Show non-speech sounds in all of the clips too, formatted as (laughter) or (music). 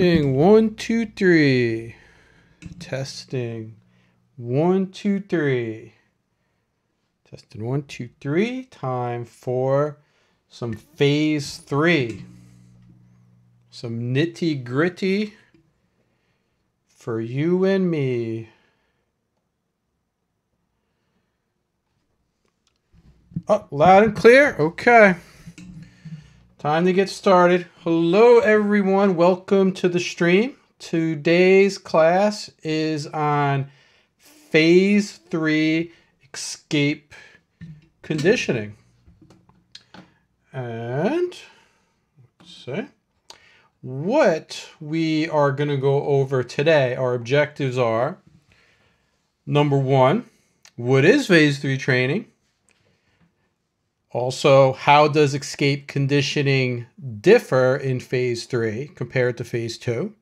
Testing one, two, three. Testing one, two, three. Testing one, two, three. Time for some phase three. Some nitty gritty for you and me. Oh, loud and clear. Okay. Time to get started. Hello, everyone. Welcome to the stream. Today's class is on phase three escape conditioning. And let's see. What we are going to go over today, our objectives are number one, what is phase three training? Also, how does escape conditioning differ in phase three compared to phase two?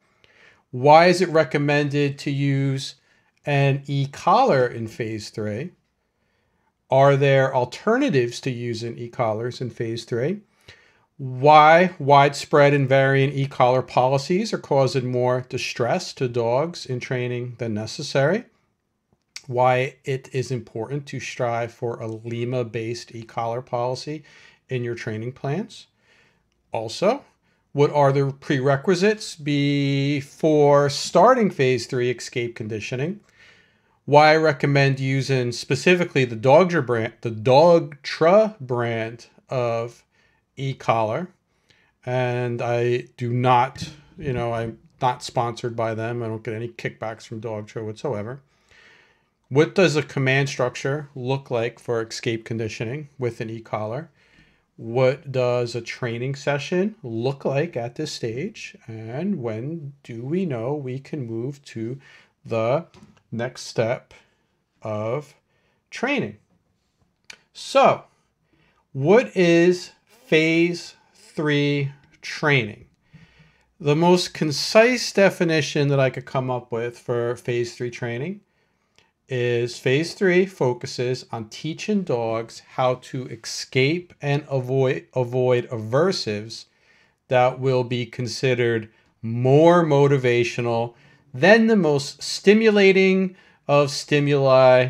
Why is it recommended to use an e-collar in phase three? Are there alternatives to using e-collars in phase three? Why widespread and varying e-collar policies are causing more distress to dogs in training than necessary? Why it is important to strive for a Lima based e collar policy in your training plans. Also, what are the prerequisites before starting phase three escape conditioning? Why I recommend using specifically the Dogtra brand, the Dogtra brand of e-collar, and I do not, you know, I'm not sponsored by them. I don't get any kickbacks from Dogtra whatsoever. What does a command structure look like for escape conditioning with an e-collar? What does a training session look like at this stage? And when do we know we can move to the next step of training? So, what is phase three training? The most concise definition that I could come up with for phase three training is phase three focuses on teaching dogs how to escape and avoid avoid aversives that will be considered more motivational than the most stimulating of stimuli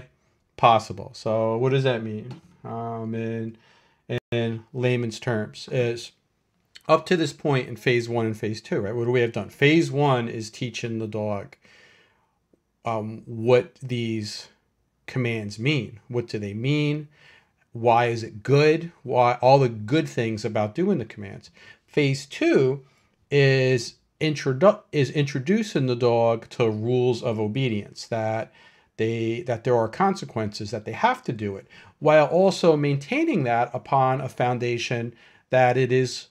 possible. So what does that mean? Um, in in layman's terms is up to this point in phase one and phase two, right? What do we have done? Phase one is teaching the dog um, what these commands mean. What do they mean? Why is it good? Why all the good things about doing the commands. Phase two is introdu- is introducing the dog to rules of obedience that they that there are consequences that they have to do it while also maintaining that upon a foundation that it is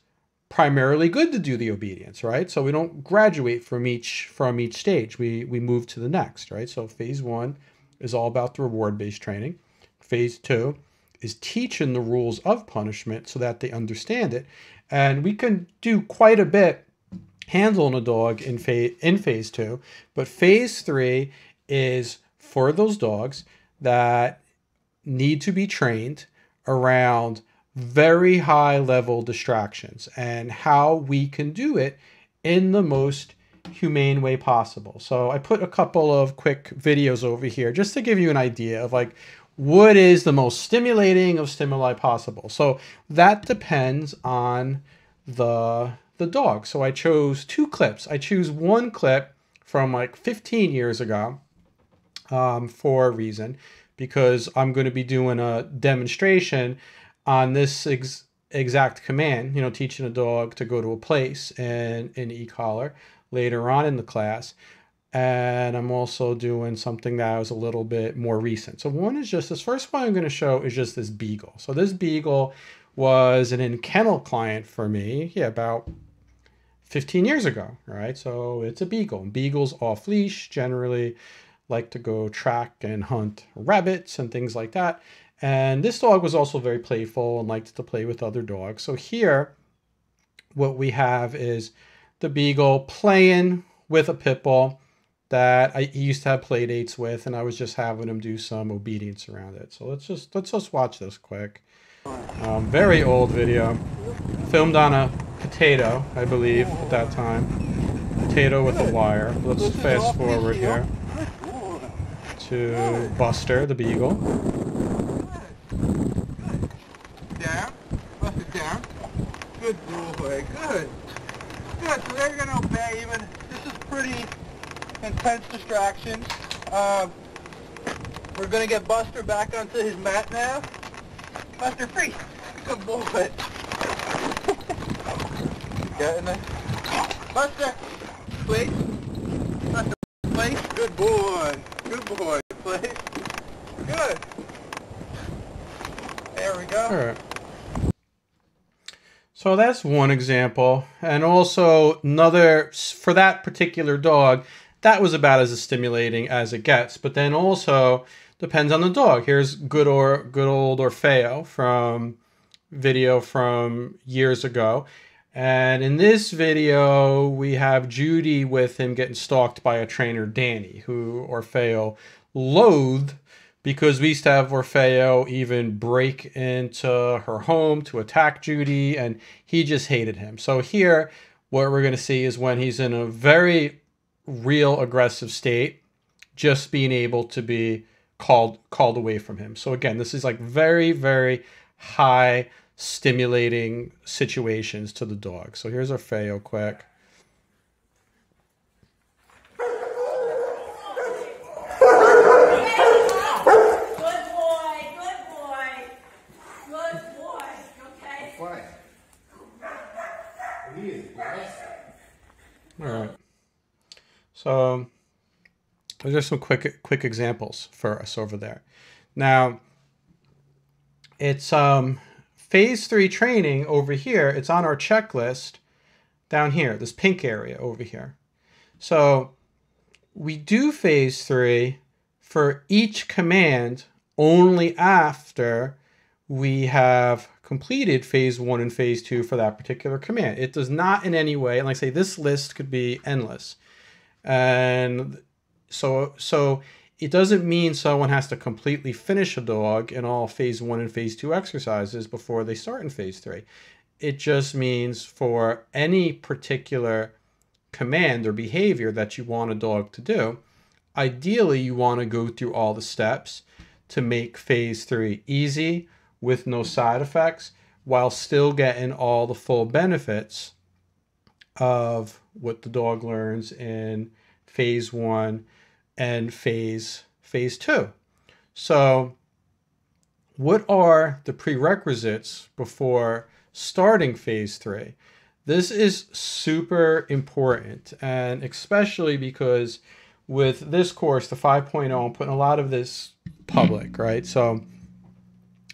primarily good to do the obedience, right? So we don't graduate from each from each stage. We we move to the next, right? So phase 1 is all about the reward-based training. Phase 2 is teaching the rules of punishment so that they understand it. And we can do quite a bit handling a dog in phase in phase 2, but phase 3 is for those dogs that need to be trained around very high level distractions and how we can do it in the most humane way possible. So I put a couple of quick videos over here just to give you an idea of like what is the most stimulating of stimuli possible. So that depends on the the dog. So I chose two clips. I choose one clip from like 15 years ago um, for a reason because I'm going to be doing a demonstration on this ex- exact command, you know, teaching a dog to go to a place and an e-collar later on in the class. And I'm also doing something that was a little bit more recent. So one is just this first one I'm going to show is just this beagle. So this beagle was an in-kennel client for me, yeah, about 15 years ago, right? So it's a beagle. Beagles off leash generally like to go track and hunt rabbits and things like that. And this dog was also very playful and liked to play with other dogs. So here, what we have is the beagle playing with a pit bull that I used to have play dates with, and I was just having him do some obedience around it. So let's just let's just watch this quick. Um, very old video, filmed on a potato, I believe, at that time. potato with a wire. Let's fast forward here to Buster, the beagle. Down. Bust it down. Good boy. Good. Good. So they're going to obey even. This is pretty intense distraction. Um, we're going to get Buster back onto his mat now. Buster, free. Good boy. (laughs) Getting it? Buster, please. Buster, please. Good boy. Good boy, please. Good. There we go. All right. So that's one example. And also another, for that particular dog, that was about as stimulating as it gets. But then also depends on the dog. Here's good or good old Orfeo from video from years ago. And in this video, we have Judy with him getting stalked by a trainer, Danny, who Orfeo loathed because we used to have Orfeo even break into her home to attack Judy, and he just hated him. So here, what we're going to see is when he's in a very real aggressive state, just being able to be called called away from him. So again, this is like very very high stimulating situations to the dog. So here's Orfeo quick. All right. So those are some quick quick examples for us over there. Now it's um phase three training over here. It's on our checklist down here, this pink area over here. So we do phase three for each command only after we have completed phase one and phase two for that particular command. It does not in any way, and like I say, this list could be endless. And so, so it doesn't mean someone has to completely finish a dog in all phase one and phase two exercises before they start in phase three. It just means for any particular command or behavior that you want a dog to do, ideally you want to go through all the steps to make phase three easy with no side effects while still getting all the full benefits of what the dog learns in phase one and phase phase two. So what are the prerequisites before starting phase three? This is super important, and especially because with this course, the 5.0, I'm putting a lot of this public, right? So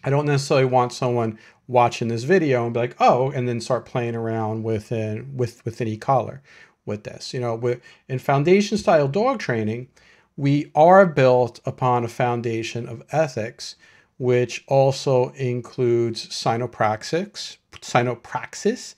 I don't necessarily want someone watching this video and be like, oh, and then start playing around with an, with with an e-collar with this. You know, with, in foundation style dog training, we are built upon a foundation of ethics, which also includes cynopraxis, cynopraxis,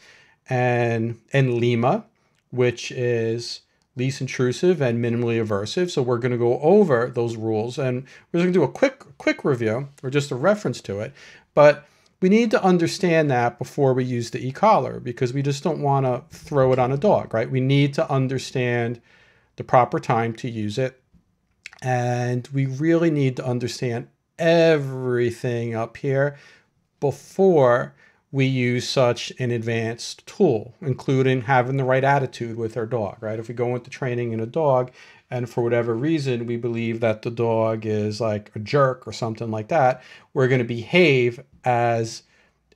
and and Lima, which is least intrusive and minimally aversive. So we're going to go over those rules and we're going to do a quick quick review or just a reference to it. But we need to understand that before we use the e-collar because we just don't want to throw it on a dog, right? We need to understand the proper time to use it. And we really need to understand everything up here before we use such an advanced tool, including having the right attitude with our dog, right? If we go into training in a dog and for whatever reason we believe that the dog is like a jerk or something like that, we're going to behave as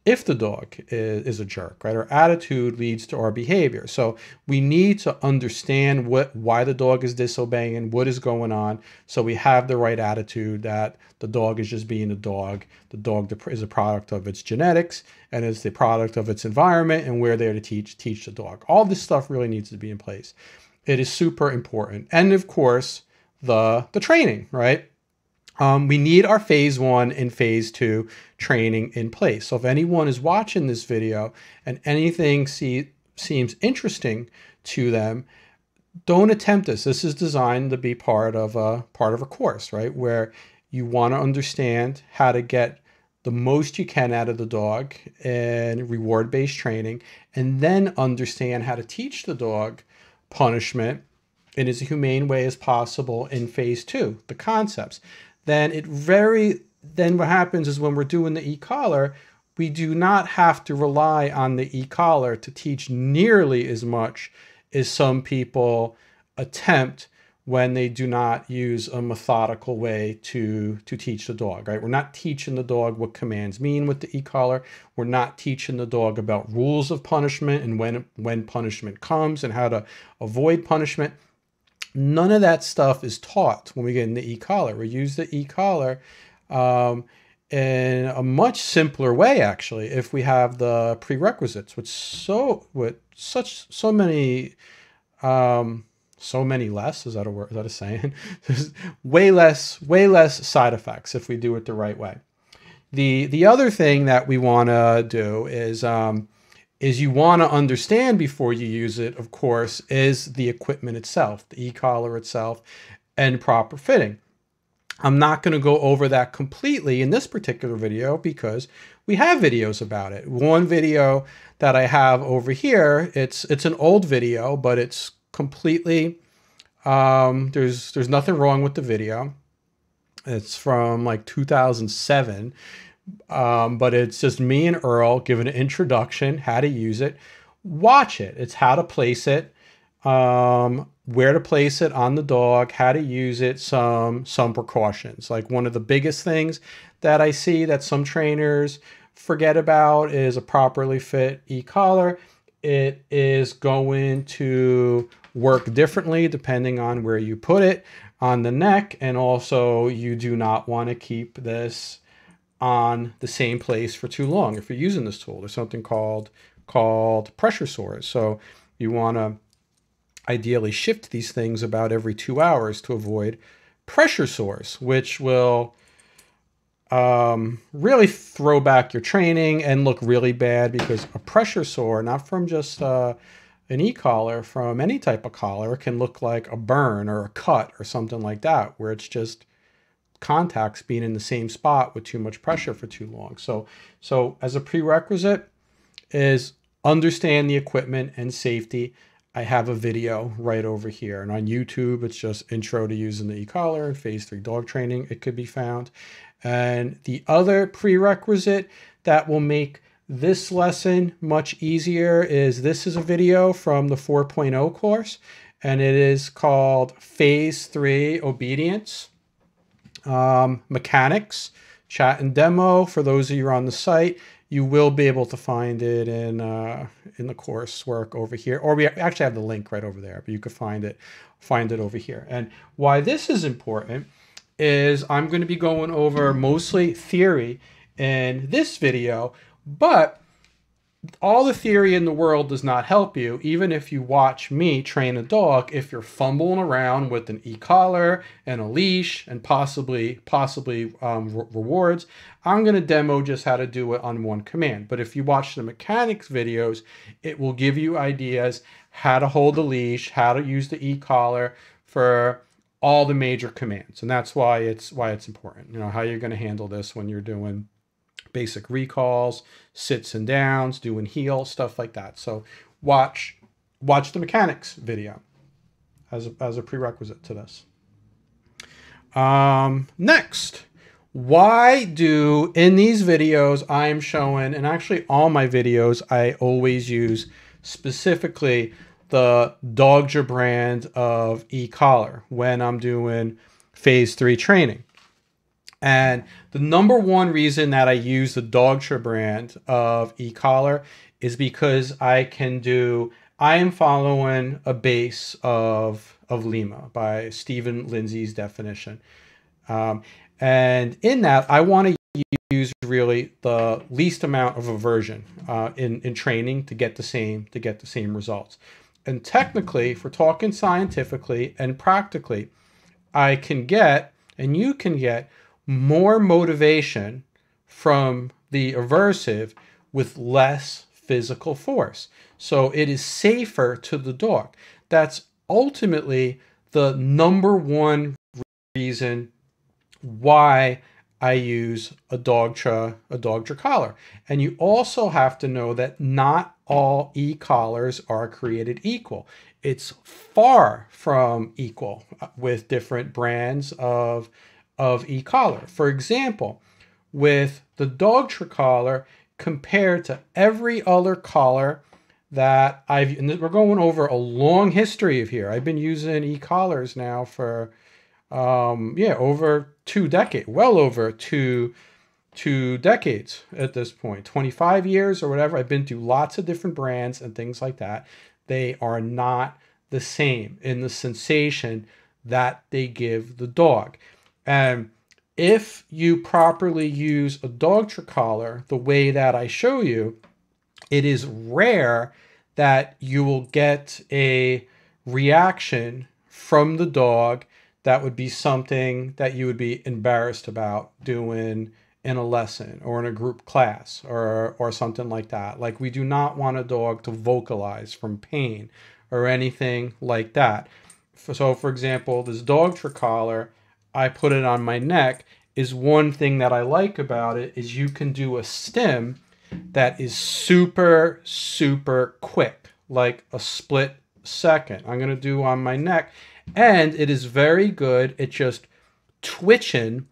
if the dog is, is, a jerk, right? Our attitude leads to our behavior. So we need to understand what why the dog is disobeying and what is going on. So we have the right attitude that the dog is just being a dog. The dog is a product of its genetics and is the product of its environment, and we're there to teach teach the dog. All this stuff really needs to be in place. It is super important, and of course the the training, right? Um, we need our phase one and phase two training in place. So if anyone is watching this video and anything see, seems interesting to them, don't attempt this. This is designed to be part of a part of a course, right? Where you want to understand how to get the most you can out of the dog and reward-based training and then understand how to teach the dog punishment in as humane way as possible in phase two, the concepts, then it very then what happens is when we're doing the e-collar, we do not have to rely on the e-collar to teach nearly as much as some people attempt when they do not use a methodical way to to teach the dog right? We're not teaching the dog what commands mean with the e-collar. We're not teaching the dog about rules of punishment and when when punishment comes and how to avoid punishment none of that stuff is taught when we get in the e-collar. We use the e-collar um, in a much simpler way actually if we have the prerequisites which so with such so many um, so many less is that a word is that a saying? (laughs) Way less way less side effects if we do it the right way. The the other thing that we want to do is um, is you want to understand before you use it of course is the equipment itself the e-collar itself and proper fitting i'm not going to go over that completely in this particular video because we have videos about it one video that i have over here it's it's an old video but it's completely. Um, there's there's nothing wrong with the video. It's from like 2007, um, but it's just me and Earl giving an introduction, how to use it. Watch it. It's how to place it, um, where to place it on the dog, how to use it, some some precautions. Like one of the biggest things that I see that some trainers forget about is a properly fit e-collar. It is going to work differently depending on where you put it on the neck. And also you do not want to keep this on the same place for too long. If you're using this tool, there's something called called pressure sores. So you want to ideally shift these things about every two hours to avoid pressure sores, which will um, really throw back your training and look really bad because a pressure sore, not from just uh, an e-collar from any type of collar can look like a burn or a cut or something like that, where it's just contacts being in the same spot with too much pressure for too long. So, so as a prerequisite is understand the equipment and safety. I have a video right over here. And on YouTube, it's just intro to using the e-collar and phase three dog training. It could be found. And the other prerequisite that will make this lesson much easier is this is a video from the 4.0 course and it is called phase 3 obedience um, mechanics chat and demo for those of you on the site you will be able to find it in uh, in the coursework over here or we actually have the link right over there but you could find it find it over here. And why this is important is I'm going to be going over mostly theory in this video but all the theory in the world does not help you, even if you watch me train a dog, if you're fumbling around with an e-collar and a leash and possibly possibly um, re rewards. I'm going to demo just how to do it on one command. But if you watch the mechanics videos, it will give you ideas how to hold the leash, how to use the e-collar for all the major commands. And that's why it's why it's important. You know, how you're going to handle this when you're doing basic recalls, sits and downs, doing heel, stuff like that. So watch watch the mechanics video as a, as a prerequisite to this. Um, next, why do in these videos I'm showing, and actually all my videos I always use specifically the Dogtra brand of e-collar when I'm doing phase three training. And the number one reason that I use the Dogtra brand of e-collar is because I can do, I am following a base of, of Lima by Steven Lindsay's definition. Um, and in that, I want to use really the least amount of aversion uh, in, in training to get the same, to get the same results. And technically, if we're talking scientifically and practically, I can get, and you can get more motivation from the aversive with less physical force. So it is safer to the dog. That's ultimately the number one reason why I use a Dogtra, a Dogtra collar. And you also have to know that not all e-collars are created equal. it's far from equal with different brands of of e-collar. For example, with the Dogtra collar compared to every other collar that I've and we're going over a long history of here. I've been using e-collars now for um yeah, over two decades, well over two two decades at this point, 25 years or whatever. I've been through lots of different brands and things like that. They are not the same in the sensation that they give the dog. And if you properly use a Dogtra collar the way that I show you, it is rare that you will get a reaction from the dog that would be something that you would be embarrassed about doing in a lesson or in a group class or or something like that. Like we do not want a dog to vocalize from pain or anything like that. So for example, this Dogtra collar, I put it on my neck is one thing that I like about it is you can do a stim that is super super quick, like a split second. I'm going to do on my neck and it is very good at just twitching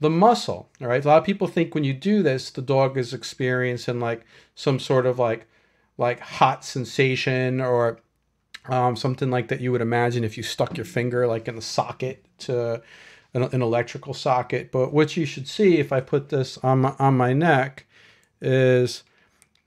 the muscle. All right. A lot of people think when you do this, the dog is experiencing like some sort of like like hot sensation or um, something like that you would imagine if you stuck your finger like in the socket to an, an, electrical socket. But what you should see if I put this on my, on my neck is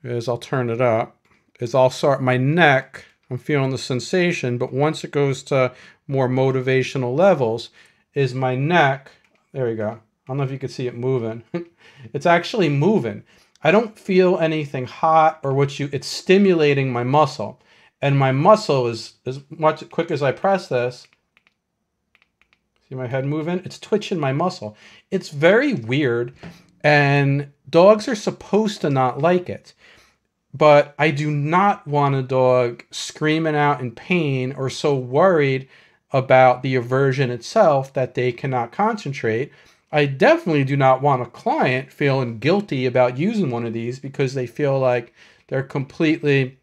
is I'll turn it up. Is I'll start my neck. I'm feeling the sensation, but once it goes to more motivational levels, is my neck. There we go I don't know if you can see it moving. (laughs) it's actually moving. I don't feel anything hot or what you, it's stimulating my muscle. And my muscle is as much quick as I press this. See my head moving? It's twitching my muscle. It's very weird. And dogs are supposed to not like it. But I do not want a dog screaming out in pain or so worried about the aversion itself that they cannot concentrate I definitely do not want a client feeling guilty about using one of these because they feel like they're completely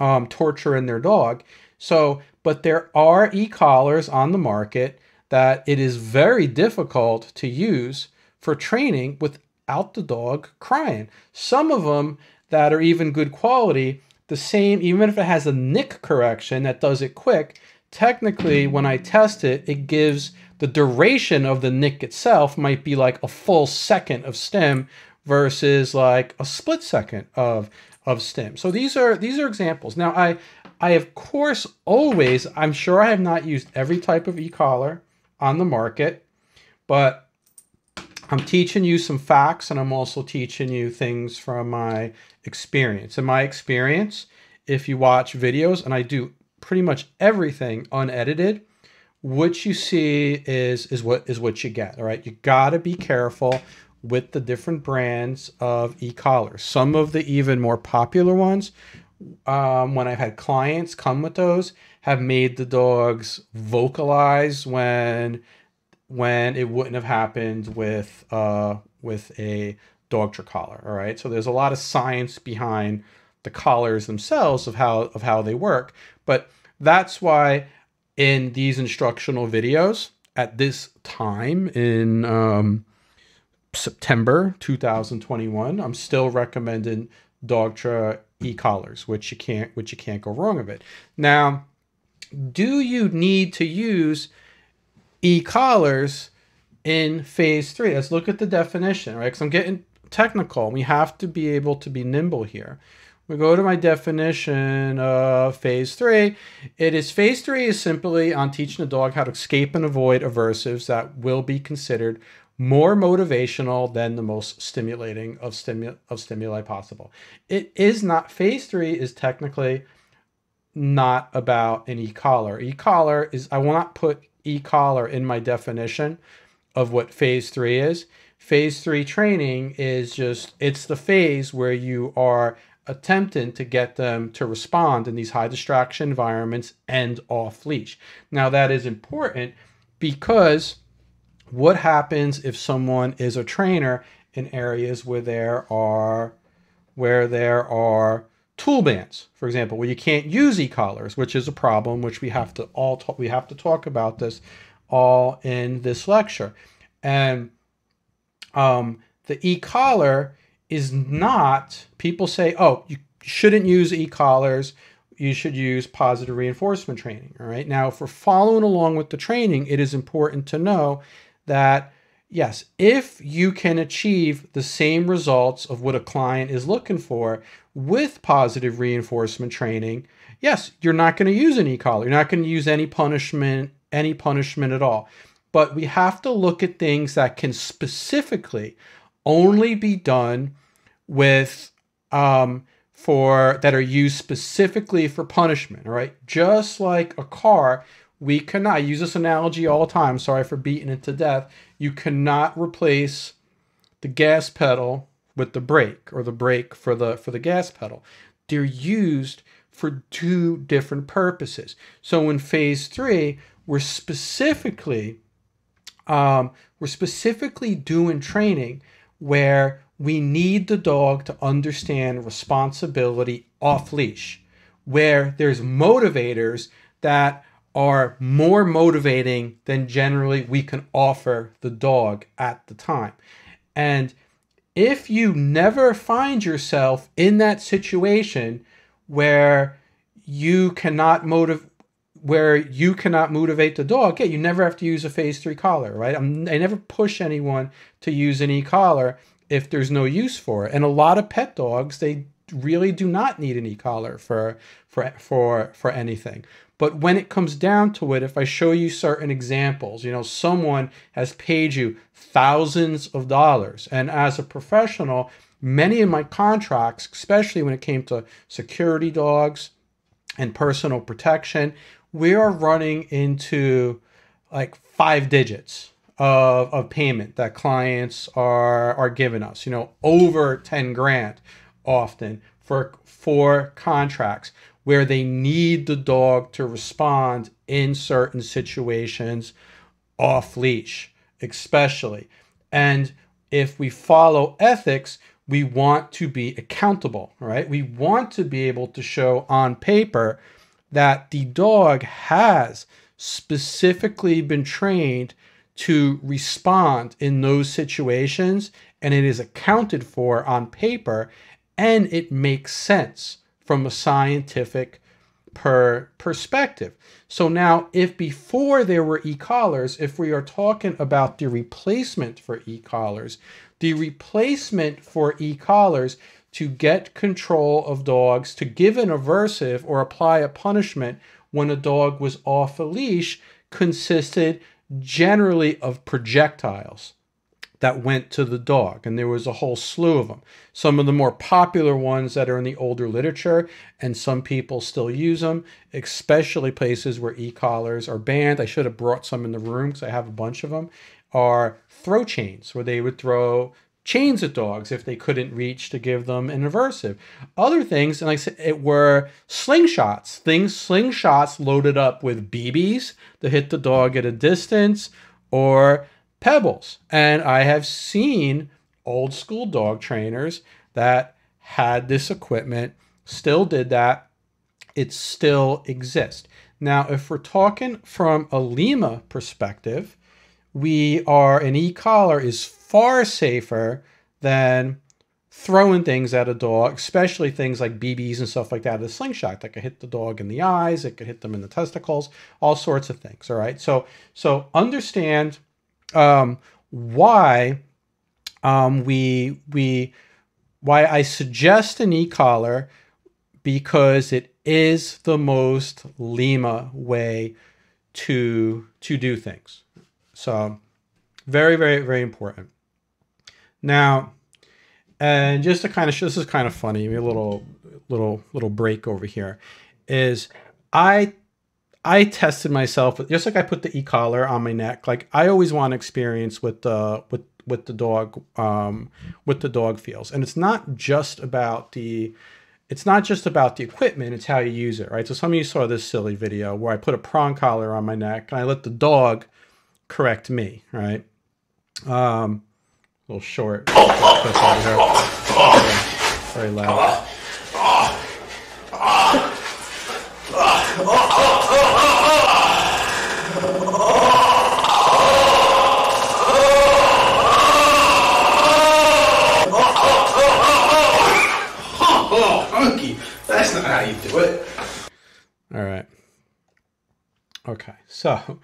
um, torturing their dog. So, but there are e-collars on the market that it is very difficult to use for training without the dog crying. Some of them that are even good quality, the same, even if it has a nick correction that does it quick, technically when I test it, it gives the duration of the nick itself might be like a full second of stim versus like a split second of of stim. So these are these are examples. Now I I of course always I'm sure I have not used every type of e-collar on the market, but I'm teaching you some facts and I'm also teaching you things from my experience. In my experience, if you watch videos and I do pretty much everything unedited, what you see is is what is what you get. All right, you got to be careful with the different brands of e-collars. Some of the even more popular ones, um, when I've had clients come with those, have made the dogs vocalize when when it wouldn't have happened with uh, with a Dogtra collar. All right, so there's a lot of science behind the collars themselves of how of how they work, but that's why in these instructional videos at this time in um, September 2021. I'm still recommending Dogtra e-collars, which you can't which you can't go wrong of it. Now, do you need to use e-collars in phase three? Let's look at the definition, right? Because I'm getting technical. We have to be able to be nimble here we go to my definition of phase three. It is phase three is simply on teaching a dog how to escape and avoid aversives that will be considered more motivational than the most stimulating of, stimu- of stimuli possible. It is not, phase three is technically not about an e-collar. E-collar is, I will not put e-collar in my definition of what phase three is. Phase three training is just, it's the phase where you are attempting to get them to respond in these high distraction environments and off leash. Now, that is important because what happens if someone is a trainer in areas where there are where there are tool bands, for example, where you can't use e-collars, which is a problem, which we have to all talk, we have to talk about this all in this lecture. And um, the e-collar is not, people say, oh, you shouldn't use e-collars. You should use positive reinforcement training. All right. Now, if we're following along with the training, it is important to know that yes, if you can achieve the same results of what a client is looking for with positive reinforcement training, yes, you're not going to use an e-collar. You're not going to use any punishment, any punishment at all. But we have to look at things that can specifically only be done with um, for that are used specifically for punishment. All right, just like a car, we cannot use this analogy all the time. Sorry for beating it to death. You cannot replace the gas pedal with the brake or the brake for the for the gas pedal. They're used for two different purposes. So in phase three, we're specifically um, we're specifically doing training where we need the dog to understand responsibility off leash, where there's motivators that are more motivating than generally we can offer the dog at the time. And if you never find yourself in that situation where you cannot motivate where you cannot motivate the dog, yeah, you never have to use a phase three collar, right? I'm, I never push anyone to use an e-collar if there's no use for it. And a lot of pet dogs, they really do not need an e-collar for for for for anything. But when it comes down to it, if I show you certain examples, you know, someone has paid you thousands of dollars. And as a professional, many of my contracts, especially when it came to security dogs and personal protection, we are running into like five digits of, of payment that clients are are giving us. You know, over 10 grand often for for contracts where they need the dog to respond in certain situations off leash, especially. And if we follow ethics, we want to be accountable, right? We want to be able to show on paper that the dog has specifically been trained to respond in those situations and it is accounted for on paper and it makes sense from a scientific per perspective. So now if before there were e-collars, if we are talking about the replacement for e-collars, the replacement for e-collars to get control of dogs, to give an aversive or apply a punishment when a dog was off a leash consisted generally of projectiles that went to the dog, and there was a whole slew of them. Some of the more popular ones that are in the older literature, and some people still use them, especially places where e-collars are banned. I should have brought some in the room because I have a bunch of them. Are throw chains where they would throw chains at dogs if they couldn't reach to give them an aversive. Other things, and I said, it were slingshots. Things, slingshots loaded up with BBs to hit the dog at a distance, or pebbles. And I have seen old school dog trainers that had this equipment, still did that. It still exists. Now, if we're talking from a Lima perspective, we are an e-collar is far safer than throwing things at a dog, especially things like BBs and stuff like that. A slingshot that could hit the dog in the eyes, it could hit them in the testicles, all sorts of things. All right. So so understand um, why um, we we why I suggest an e-collar because it is the most Lima way to to do things. So very, very, very important. Now, and just to kind of show, this is kind of funny, a little, little, little break over here, is I, I tested myself with, just like I put the e-collar on my neck. Like I always want experience with the, with, with the dog, um, with the dog feels. And it's not just about the, it's not just about the equipment, it's how you use it, right? So some of you saw this silly video where I put a prong collar on my neck and I let the dog correct me, right? Um, a little short. (laughs) Very, very loud. Oh, hunky. That's how you do it. All right. Okay. So,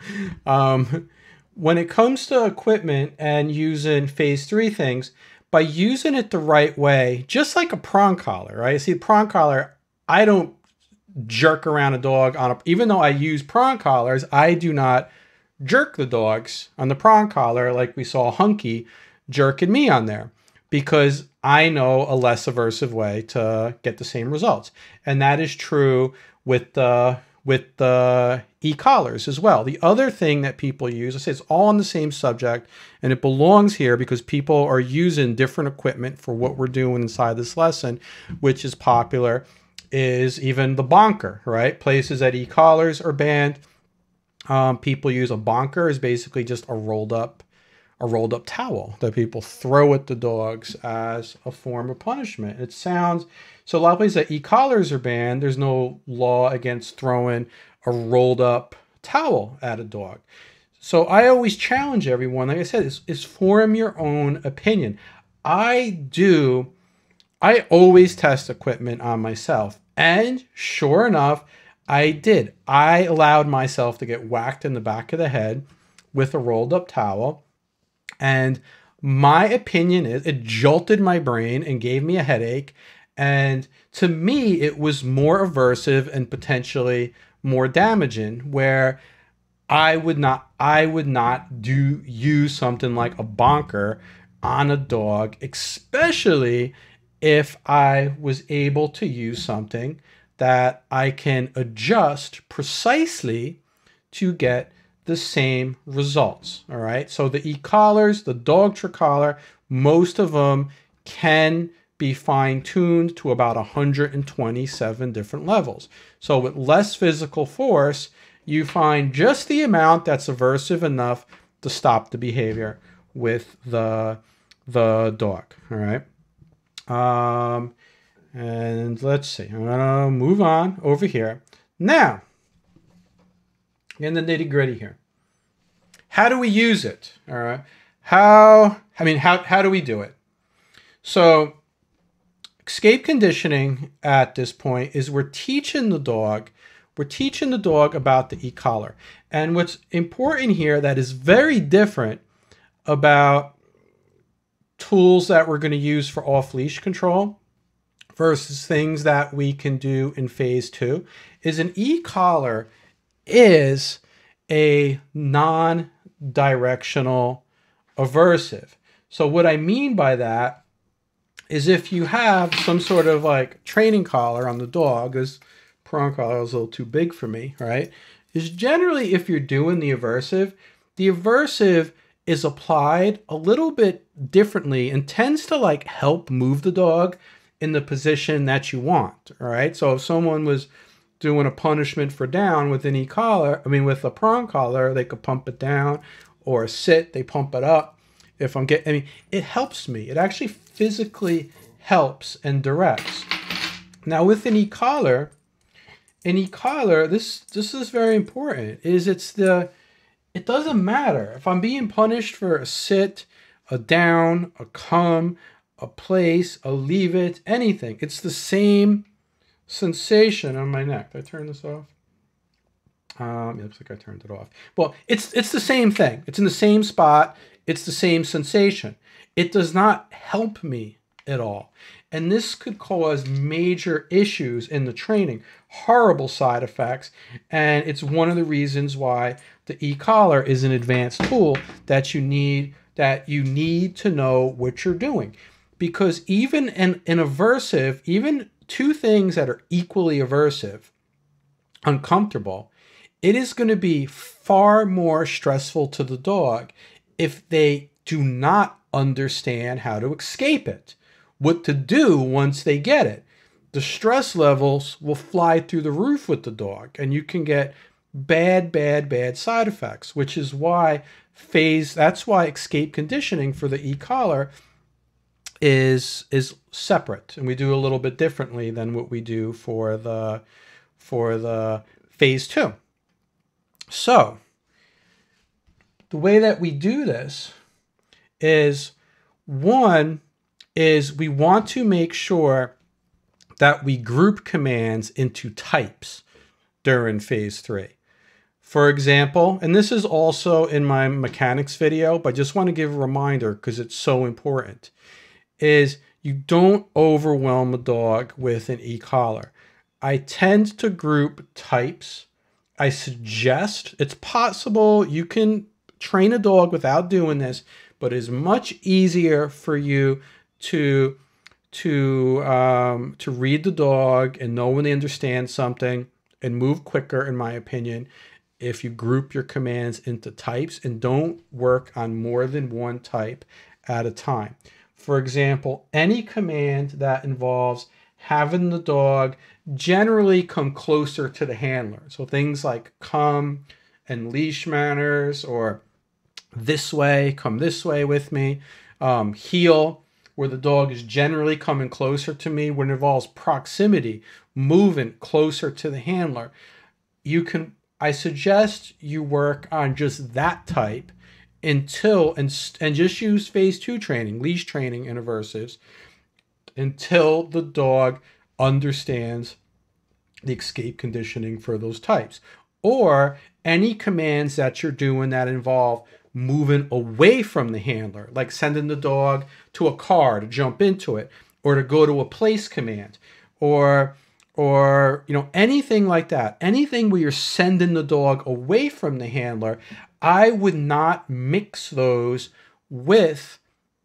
um, when it comes to equipment and using phase three things, by using it the right way, just like a prong collar, right? See, prong collar, I don't jerk around a dog on a, even though I use prong collars, I do not jerk the dogs on the prong collar like we saw Hunky jerking me on there because I know a less aversive way to get the same results. And that is true with the with the e-collars as well. The other thing that people use, I say it's all on the same subject and it belongs here because people are using different equipment for what we're doing inside this lesson, which is popular, is even the bonker, right? Places that e-collars are banned. Um, people use a bonker is basically just a rolled up a rolled up towel that people throw at the dogs as a form of punishment. It sounds so a lot of places that e-collars are banned. There's no law against throwing a rolled up towel at a dog. So I always challenge everyone, like I said, is, is form your own opinion. I do, I always test equipment on myself. And sure enough, I did. I allowed myself to get whacked in the back of the head with a rolled up towel. And my opinion is it jolted my brain and gave me a headache. And to me, it was more aversive and potentially more damaging where I would not I would not do use something like a bonker on a dog, especially if I was able to use something that I can adjust precisely to get the same results. All right. So the e-collars, the Dogtra collar, most of them can be fine tuned to about 127 different levels. So with less physical force, you find just the amount that's aversive enough to stop the behavior with the the dog. All right. Um, and let's see. I'm gonna move on over here now. In the nitty gritty here. How do we use it? All right. How? I mean, how how do we do it? So escape conditioning at this point is we're teaching the dog we're teaching the dog about the e-collar and what's important here that is very different about tools that we're going to use for off-leash control versus things that we can do in phase two is an e-collar is a non-directional aversive so what i mean by that is if you have some sort of like training collar on the dog, this prong collar is a little too big for me, right? Is generally if you're doing the aversive, the aversive is applied a little bit differently and tends to like help move the dog in the position that you want, all right? So if someone was doing a punishment for down with an e-collar, I mean with a prong collar, they could pump it down or sit, they pump it up. If I'm getting, I mean, it helps me. It actually physically helps and directs. Now with an e-collar, an e-collar, this this is very important, is it's the it doesn't matter if I'm being punished for a sit, a down, a come, a place, a leave it, anything. It's the same sensation on my neck. Did I turn this off? Um, it looks like I turned it off. Well, it's it's the same thing. It's in the same spot. It's the same sensation it does not help me at all. And this could cause major issues in the training, horrible side effects. And it's one of the reasons why the e-collar is an advanced tool that you need that you need to know what you're doing. Because even an, an aversive, even two things that are equally aversive, uncomfortable, it is going to be far more stressful to the dog if they do not understand how to escape it, what to do once they get it. The stress levels will fly through the roof with the dog, and you can get bad, bad, bad side effects, which is why phase that's why escape conditioning for the e-collar is is separate and we do a little bit differently than what we do for the for the phase two. So the way that we do this is one is we want to make sure that we group commands into types during phase three. For example, and this is also in my mechanics video, but I just want to give a reminder because it's so important, is you don't overwhelm a dog with an e-collar. I tend to group types. I suggest it's possible you can train a dog without doing this, but it's much easier for you to to um, to read the dog and know when they understand something and move quicker, in my opinion, if you group your commands into types and don't work on more than one type at a time. For example, any command that involves having the dog generally come closer to the handler. So things like come and leash manners or this way, come this way with me, um, heel, where the dog is generally coming closer to me when it involves proximity, moving closer to the handler. You can, I suggest you work on just that type until and and just use phase two training, leash training in aversives until the dog understands the escape conditioning for those types. Or any commands that you're doing that involve moving away from the handler, like sending the dog to a car to jump into it, or to go to a place command, or or you know anything like that anything where you're sending the dog away from the handler I would not mix those with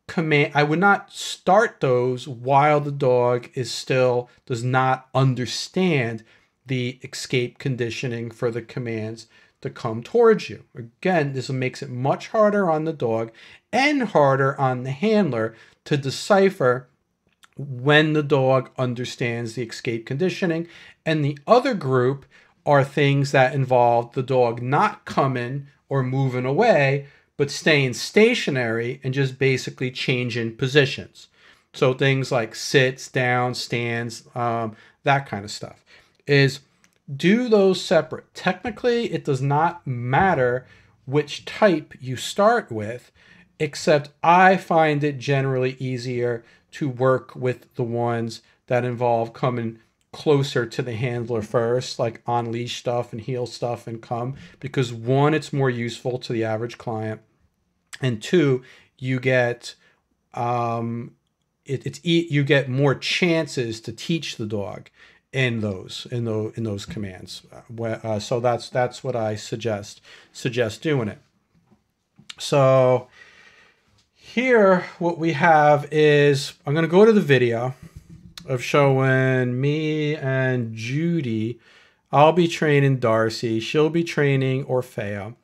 command. I would not start those while the dog is still does not understand the escape conditioning for the commands to come towards you. Again, this makes it much harder on the dog and harder on the handler to decipher when the dog understands the escape conditioning. And the other group are things that involve the dog not coming or moving away, but staying stationary and just basically changing positions. So things like sits, down, stands, um, that kind of stuff. Is do those separate. Technically, it does not matter which type you start with, except I find it generally easier to work with the ones that involve coming closer to the handler first, like on leash stuff and heel stuff and come, because one, it's more useful to the average client, and two, you get um, it, it's you get more chances to teach the dog in those in those in those commands. Uh, so that's that's what I suggest suggest doing it. So here, what we have is I'm going to go to the video of showing me and Judy. I'll be training Darcy. She'll be training Orfeo.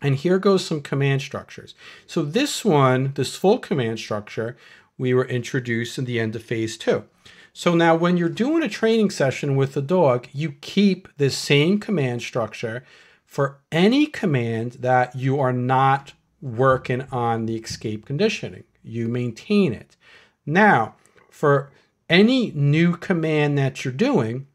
And here goes some command structures. So this one, this full command structure, we were introduced in the end of phase two. So now when you're doing a training session with the dog, you keep this same command structure for any command that you are not working on the escape conditioning. You maintain it. Now, for any new command that you're doing,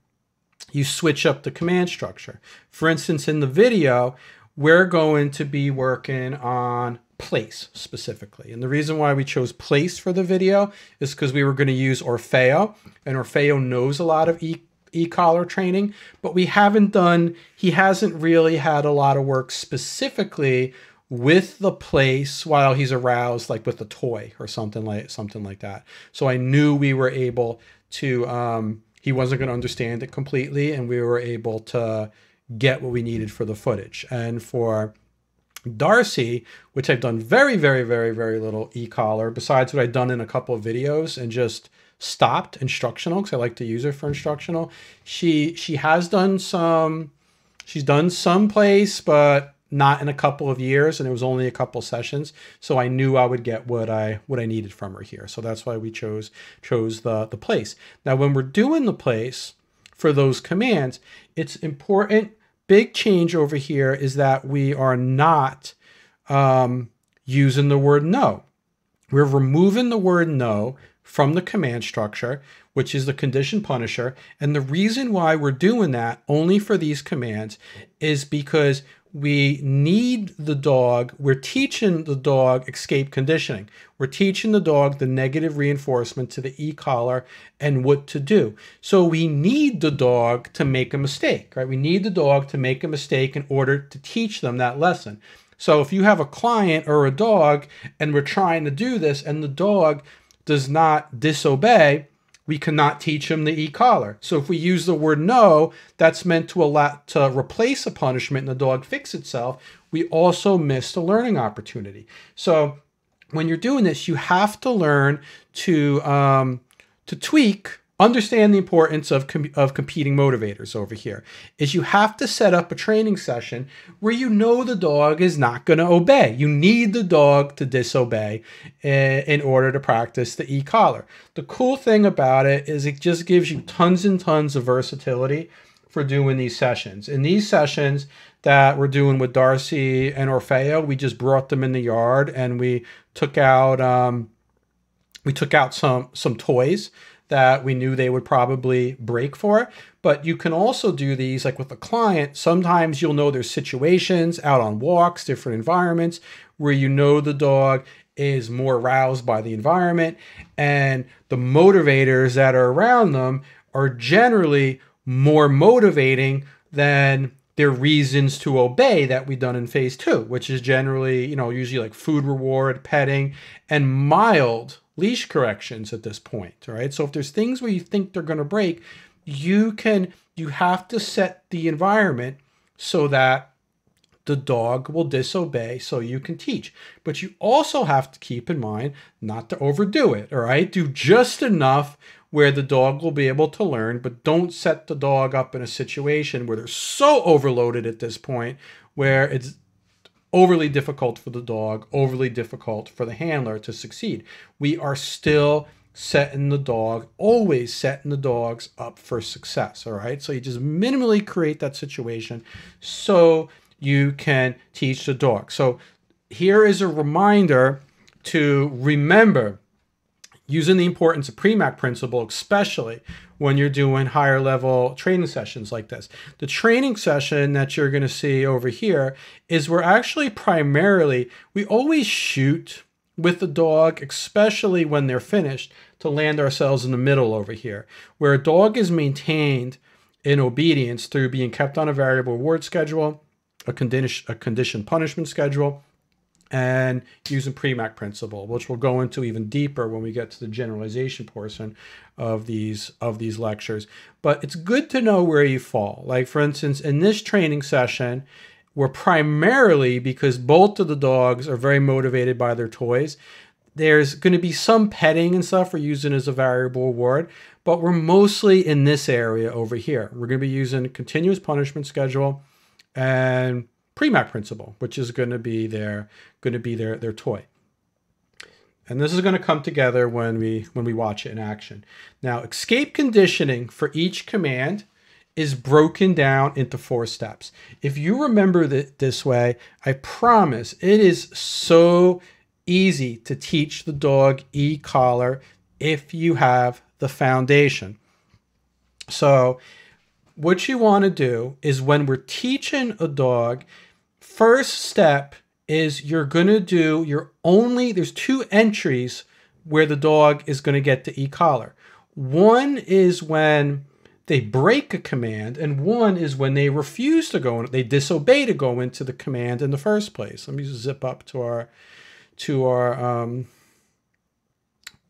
you switch up the command structure. For instance, in the video, we're going to be working on place specifically. And the reason why we chose place for the video is because we were going to use Orfeo, and Orfeo knows a lot of e e-collar training, but we haven't done, he hasn't really had a lot of work specifically with the place while he's aroused, like with a toy or something like something like that. So I knew we were able to. Um, he wasn't going to understand it completely, and we were able to get what we needed for the footage. And for Darcy, which I've done very, very, very, very little e-collar, besides what I've done in a couple of videos and just stopped instructional because I like to use her for instructional. She she has done some she's done some place, but not in a couple of years and it was only a couple sessions. So i knew i would get what i what i needed from her here. So that's why we chose chose the the place. Now when we're doing the place for those commands it's important big change over here is that we are not um, using the word no we're removing the word no from the command structure, which is the condition punisher. And the reason why we're doing that only for these commands is because we need the dog, we're teaching the dog escape conditioning. We're teaching the dog the negative reinforcement to the e-collar and what to do. So we need the dog to make a mistake, right? We need the dog to make a mistake in order to teach them that lesson. So if you have a client or a dog and we're trying to do this and the dog does not disobey, we cannot teach him the e-collar. So if we use the word no, that's meant to allow to replace a punishment and the dog fix itself. We also miss the learning opportunity. So when you're doing this, you have to learn to um, to tweak understand the importance of, com- of competing motivators over here is you have to set up a training session where you know the dog is not going to obey. You need the dog to disobey in, eh, in order to practice the e-collar. The cool thing about it is it just gives you tons and tons of versatility for doing these sessions. In these sessions that we're doing with darcy and orfeo we just brought them in the yard and we took out um, we took out some some toys that we knew they would probably break for. But you can also do these like with a client. Sometimes you'll know there's situations out on walks, different environments where you know the dog is more aroused by the environment and the motivators that are around them are generally more motivating than their reasons to obey that we've done in phase two, which is generally, you know, usually like food reward, petting, and mild leash corrections at this point. All right. So if there's things where you think they're going to break, you can, you have to set the environment so that the dog will disobey so you can teach. But you also have to keep in mind not to overdo it. All right. Do just enough where the dog will be able to learn, but don't set the dog up in a situation where they're so overloaded at this point where it's overly difficult for the dog, overly difficult for the handler to succeed. We are still setting the dog, always setting the dogs up for success. All right. So you just minimally create that situation so you can teach the dog. So here is a reminder to remember using the importance of Premack principle, especially when you're doing higher level training sessions like this. The training session that you're going to see over here is we're actually primarily, we always shoot with the dog, especially when they're finished, to land ourselves in the middle over here, where a dog is maintained in obedience through being kept on a variable reward schedule, a condition, a condition punishment schedule, and using Premack principle, which we'll go into even deeper when we get to the generalization portion of these of these lectures. But it's good to know where you fall. Like for instance, in this training session, we're primarily because both of the dogs are very motivated by their toys. There's going to be some petting and stuff we're using as a variable reward, but we're mostly in this area over here. We're going to be using continuous punishment schedule and Premack principle, which is going to be their going to be their their toy. And this is going to come together when we when we watch it in action. Now, escape conditioning for each command is broken down into four steps. If you remember it this way, I promise it is so easy to teach the dog e-collar if you have the foundation. So what you want to do is when we're teaching a dog, first step is you're going to do your only, there's two entries where the dog is going to get the e-collar. One is when they break a command, and one is when they refuse to go, in, they disobey to go into the command in the first place. Let me zip up to our, to our, um,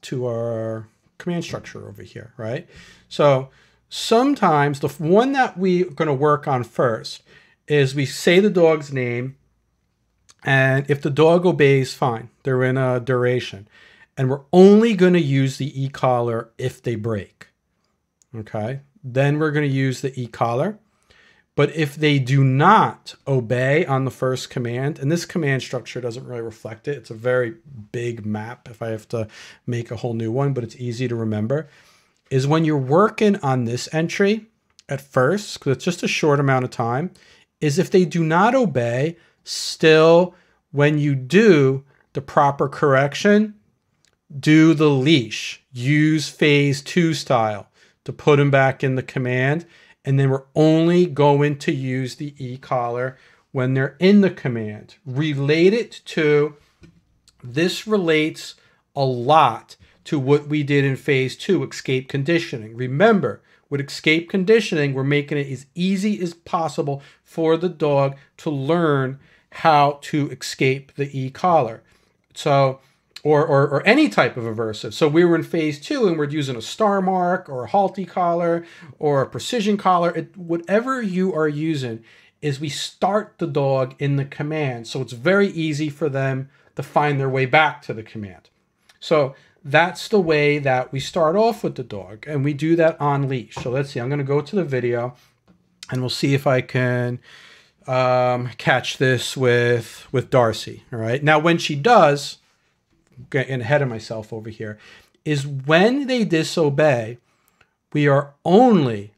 to our command structure over here, right? So sometimes the one that we're going to work on first is we say the dog's name, and if the dog obeys, fine, they're in a duration. And we're only going to use the e-collar if they break. Okay, then we're going to use the e-collar. But if they do not obey on the first command, and this command structure doesn't really reflect it, it's a very big map if I have to make a whole new one, but it's easy to remember is when you're working on this entry at first, because it's just a short amount of time, is if they do not obey, still, when you do the proper correction, do the leash, use phase two style to put them back in the command. And then we're only going to use the e-collar when they're in the command. Relate it to, this relates a lot to what we did in phase two, escape conditioning. Remember, with escape conditioning, we're making it as easy as possible for the dog to learn how to escape the e-collar. So, or, or, or any type of aversive. So we were in phase two and we're using a Starmark or a Halti collar or a precision collar. It, whatever you are using is we start the dog in the command. So it's very easy for them to find their way back to the command. So that's the way that we start off with the dog and we do that on leash. So let's see, I'm gonna go to the video and we'll see if I can um, catch this with, with Darcy, all right? Now, when she does, getting ahead of myself over here, is when they disobey, we are only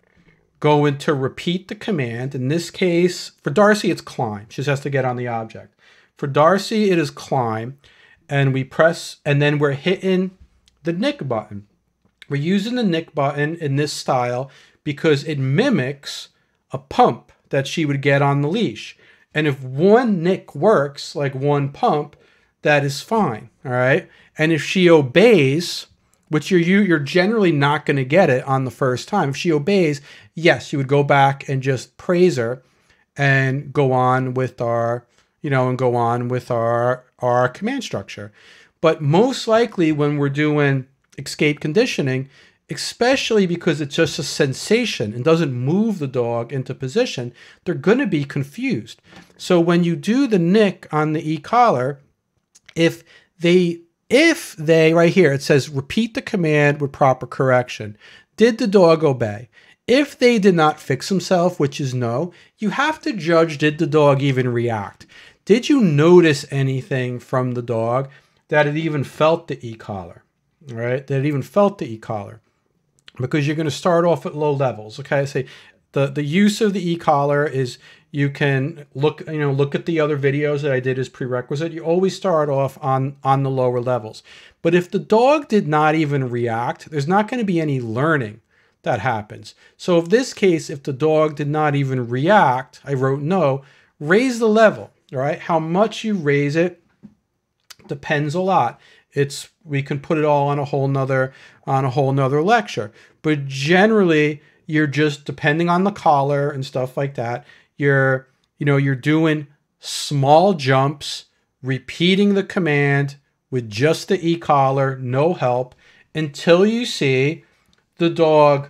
going to repeat the command. In this case, for Darcy, it's climb. She just has to get on the object. For Darcy, it is climb. And we press, and then we're hitting the nick button. We're using the nick button in this style because it mimics a pump that she would get on the leash. And if one nick works, like one pump, that is fine. All right. And if she obeys, which you're you're generally not going to get it on the first time. If she obeys, yes, you would go back and just praise her and go on with our, you know, and go on with our our command structure. But most likely when we're doing escape conditioning, especially because it's just a sensation and doesn't move the dog into position, they're going to be confused. So when you do the nick on the e-collar, if they if they right here it says repeat the command with proper correction did the dog obey if they did not fix himself which is no you have to judge did the dog even react did you notice anything from the dog that it even felt the e-collar right? That it even felt the e-collar? Because you're going to start off at low levels okay? Say the the use of the e-collar is you can look you know look at the other videos that I did as prerequisite. You always start off on on the lower levels. But if the dog did not even react there's not going to be any learning that happens. So if this case if the dog did not even react I wrote no raise the level all right? How much you raise it depends a lot. It's we can put it all on a whole nother on a whole nother lecture. But generally you're just depending on the collar and stuff like that you're you know you're doing small jumps repeating the command with just the e-collar no help until you see the dog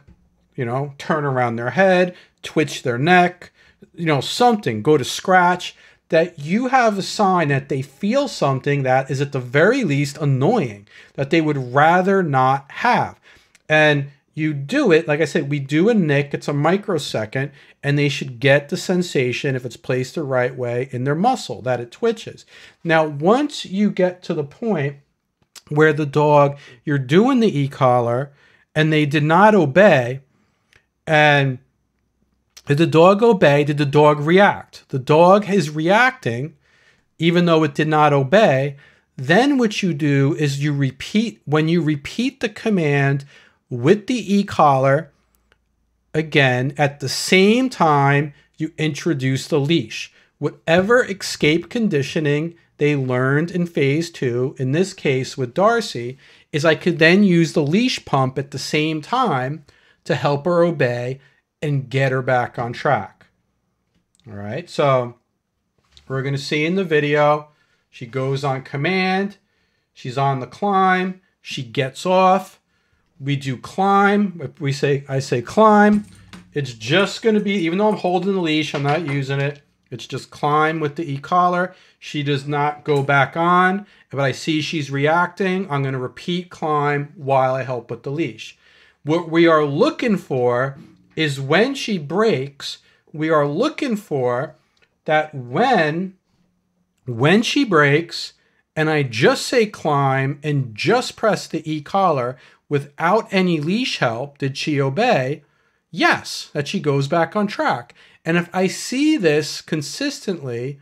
you know turn around their head twitch their neck you know something go to scratch that you have a sign that they feel something that is at the very least annoying that they would rather not have and you do it, like I said, we do a nick, it's a microsecond, and they should get the sensation, if it's placed the right way, in their muscle, that it twitches. Now, once you get to the point where the dog, you're doing the e-collar, and they did not obey, and did the dog obey? Did the dog react? The dog is reacting, even though it did not obey. Then what you do is you repeat, when you repeat the command, with the e-collar again at the same time you introduce the leash. Whatever escape conditioning they learned in phase two, in this case with Darcy, is I could then use the leash pump at the same time to help her obey and get her back on track. All right, so we're going to see in the video, she goes on command, she's on the climb, she gets off, we do climb. If we say, I say climb, it's just going to be, even though I'm holding the leash, I'm not using it. It's just climb with the e-collar. She does not go back on, but I see she's reacting. I'm going to repeat climb while I help with the leash. What we are looking for is when she breaks, we are looking for that when, when she breaks, and I just say climb and just press the e-collar, without any leash help, did she obey? Yes, that she goes back on track. And if I see this consistently,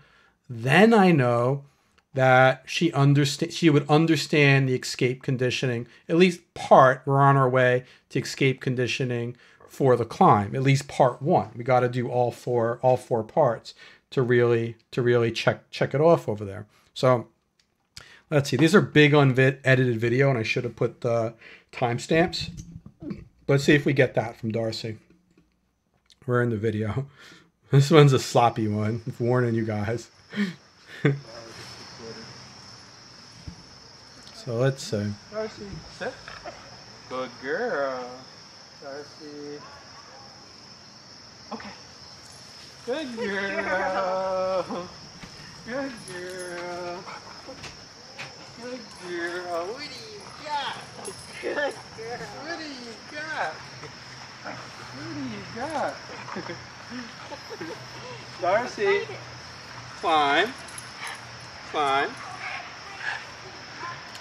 then I know that she understand she would understand the escape conditioning at least part we're on our way to escape conditioning for the climb at least part one we got to do all four all four parts to really to really check check it off over there so let's see these are big unedited video and i should have put the timestamps let's see if we get that from darcy we're in the video (laughs) this one's a sloppy one warning you guys (laughs) So let's see. Darcy, sit. (laughs) Good girl. Darcy. Okay. Good girl. Good girl. Good girl. What do you got? Good girl. What do you got? What do you got? Darcy. Climb. Climb.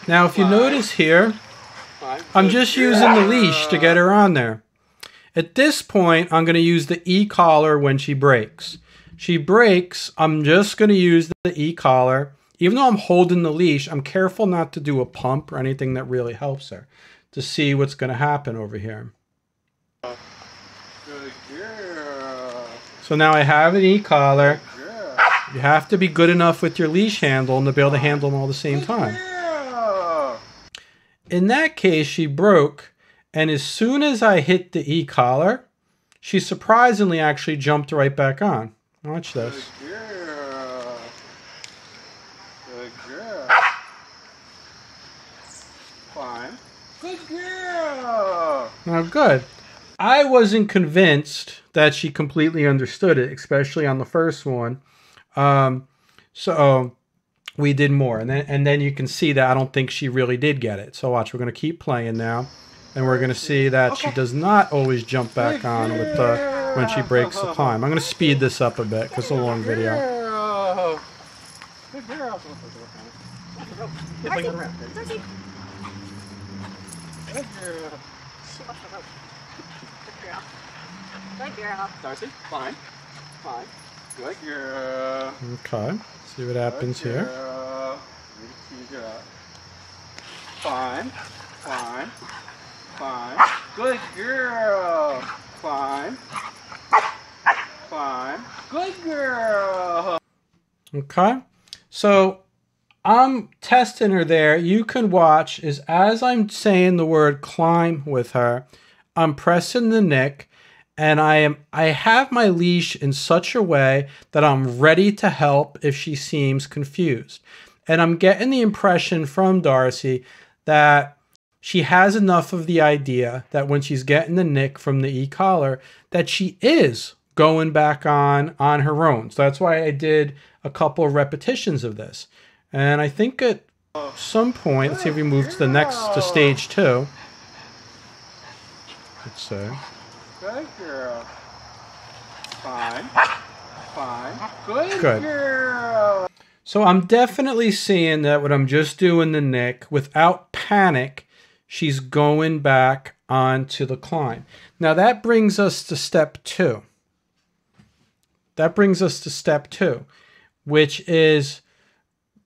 Now, if you notice here, Climb. I'm just using the leash to get her on there. At this point, I'm going to use the e-collar when she breaks. She breaks, I'm just going to use the e-collar. Even though I'm holding the leash, I'm careful not to do a pump or anything that really helps her to see what's going to happen over here. So now I have an e-collar. You have to be good enough with your leash handle and to be able to handle them all the same time. In that case, she broke, and as soon as I hit the e-collar, she surprisingly actually jumped right back on. Watch Good this. girl. Good girl. Climb. Good girl. Now, good. I wasn't convinced that she completely understood it, especially on the first one. Um, so we did more, and then and then you can see that I don't think she really did get it. So watch, we're gonna keep playing now, and we're gonna see that she does not always jump back on with the when she breaks the climb. I'm gonna speed this up a bit because it's a long video. Good girl. Darcy, Darcy. Good girl. She wants the rope. Good girl. Good. Darcy, climb. Climb. Good girl. Okay, see what happens here. girl. Let me see. Climb. Climb. Climb. Good girl. Climb. Climb. Good girl. Okay. So I'm testing her there. You can watch is as I'm saying the word climb with her, I'm pressing the neck and I am I have my leash in such a way that I'm ready to help if she seems confused. And I'm getting the impression from Darcy that she has enough of the idea that when she's getting the nick from the e-collar that she is going back on on her own. So that's why I did a couple of repetitions of this. And I think at some point, let's see if we move to the next to stage two. Let's see. Climb. Climb. Good, Good. girl. So I'm definitely seeing that what I'm just doing the nick without panic, she's going back onto the climb. Now that brings us to step two. That brings us to step two, which is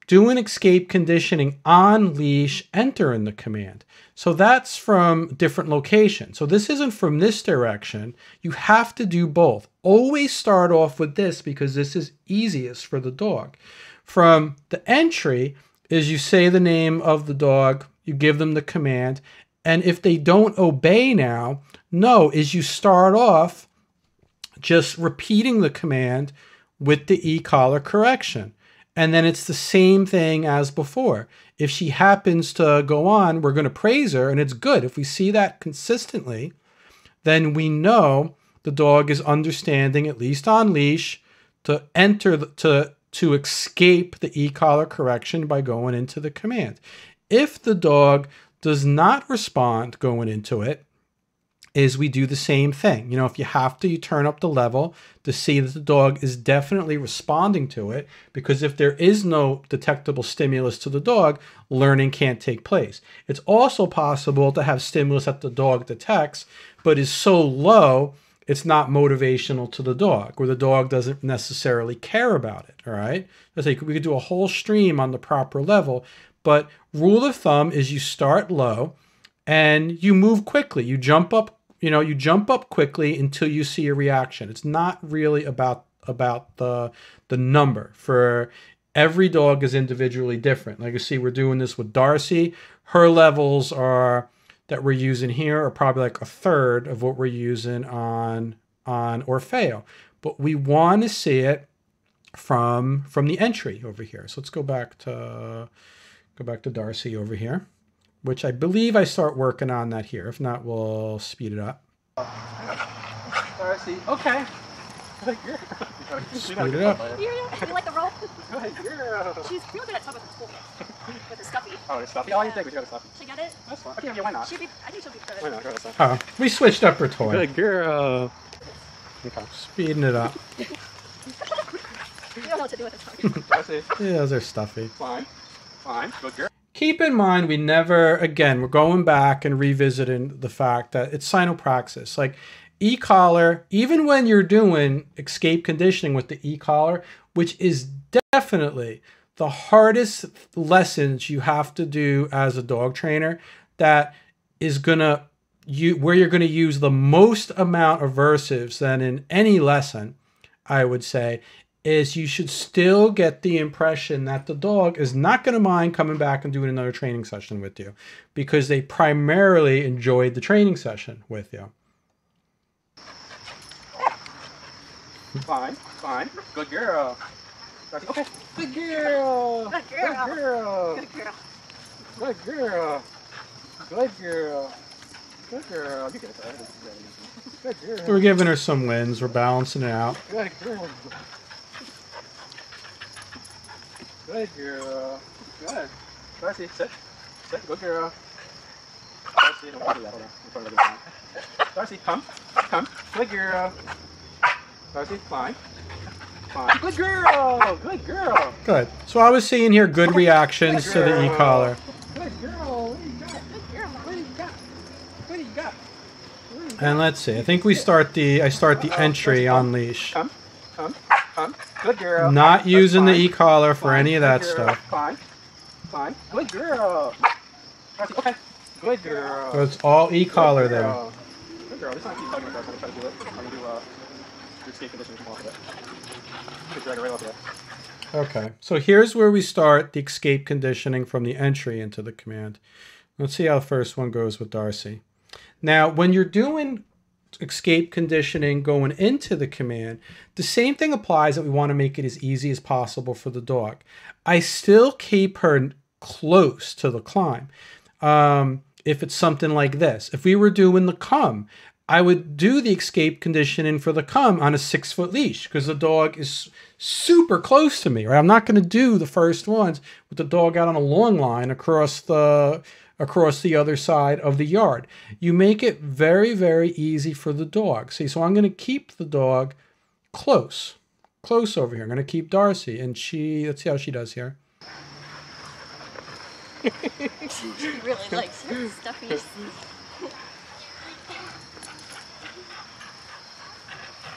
doing escape conditioning on leash, enter in the command. So that's from different location. So this isn't from this direction. You have to do both. Always start off with this because this is easiest for the dog. From the entry is you say the name of the dog, you give them the command, and if they don't obey now, no, is you start off just repeating the command with the e-collar correction. And then it's the same thing as before. If she happens to go on, we're going to praise her, and it's good. If we see that consistently, then we know the dog is understanding, at least on leash, to enter, the, to, to escape the e-collar correction by going into the command. If the dog does not respond going into it, is we do the same thing. You know, if you have to, you turn up the level to see that the dog is definitely responding to it. Because if there is no detectable stimulus to the dog, learning can't take place. It's also possible to have stimulus that the dog detects, but is so low it's not motivational to the dog, or the dog doesn't necessarily care about it. All right. Let's say we could do a whole stream on the proper level, but rule of thumb is you start low and you move quickly. You jump up, you know, you jump up quickly until you see a reaction. It's not really about about the the number. For every dog is individually different. Like you see, we're doing this with Darcy. Her levels are that we're using here are probably like a third of what we're using on on Orfeo. But we want to see it from from the entry over here. So let's go back to go back to Darcy over here, which I believe I start working on that here. If not, we'll speed it up. Darcy, okay. Speed it up. You, you like the roll? Good girl. She's real good at talking with the school. With the stuffy. Oh, it's stuffy. Oh, you think we got a stuffy? She got it? That's fine. Okay, yeah, why not? She'd be, I think she'll be good. Why not? Go ahead, Oh, we switched up her toy. Good girl. Okay. Speeding it up. (laughs) (laughs) You don't know what to do with this (laughs) one. Yeah, those are stuffy. fine. Fine. Good girl. Keep in mind, we never, again, we're going back and revisiting the fact that it's cynopraxis. Like e-collar, even when you're doing escape conditioning with the e-collar, which is definitely the hardest lessons you have to do as a dog trainer, that is gonna you where you're gonna use the most amount of versives than in any lesson, I would say, is you should still get the impression that the dog is not going to mind coming back and doing another training session with you because they primarily enjoyed the training session with you. Fine. Fine. Good girl. Darcy, okay. Good girl. Good girl. Good girl. Good girl. Good girl. Good girl. Good girl. You get it. Good girl. We're giving her some wins. We're balancing it out. Good girl. Good girl. Good. Darcy, sit. Sit. Good girl. Darcy, don't do that. Hold on. In front of the. Darcy, come. Come. Good girl. Darcy, fine. Fine. Good girl. Good girl. Good. So I was seeing here good reactions to the e-collar. Good girl. What do you got? What do you got? What do you got? What do you got? And let's see. I think we start the I start the entry on leash. Come. Come. Come. Good girl. Not That's using the e-collar for Fine. any of that stuff. Fine. Fine. Good girl. Okay. Good girl. So it's all e-collar Good there. Good girl. Let's not keep talking about. I'm gonna try to do it. I'm gonna do uh, do escape conditioning off of it. Just drag it right off there. Okay, so here's where we start the escape conditioning from the entry into the command. Let's see how the first one goes with Darcy. Now, when you're doing escape conditioning going into the command, the same thing applies that we want to make it as easy as possible for the dog. I still keep her close to the climb. Um, if it's something like this, if we were doing the come, I would do the escape conditioning for the come on a six foot leash because the dog is super close to me, right? I'm not going to do the first ones with the dog out on a long line across the across the other side of the yard. You make it very, very easy for the dog. See, so I'm going to keep the dog close, close over here. I'm going to keep Darcy, and she. Let's see how she does here. She really likes her stuffies.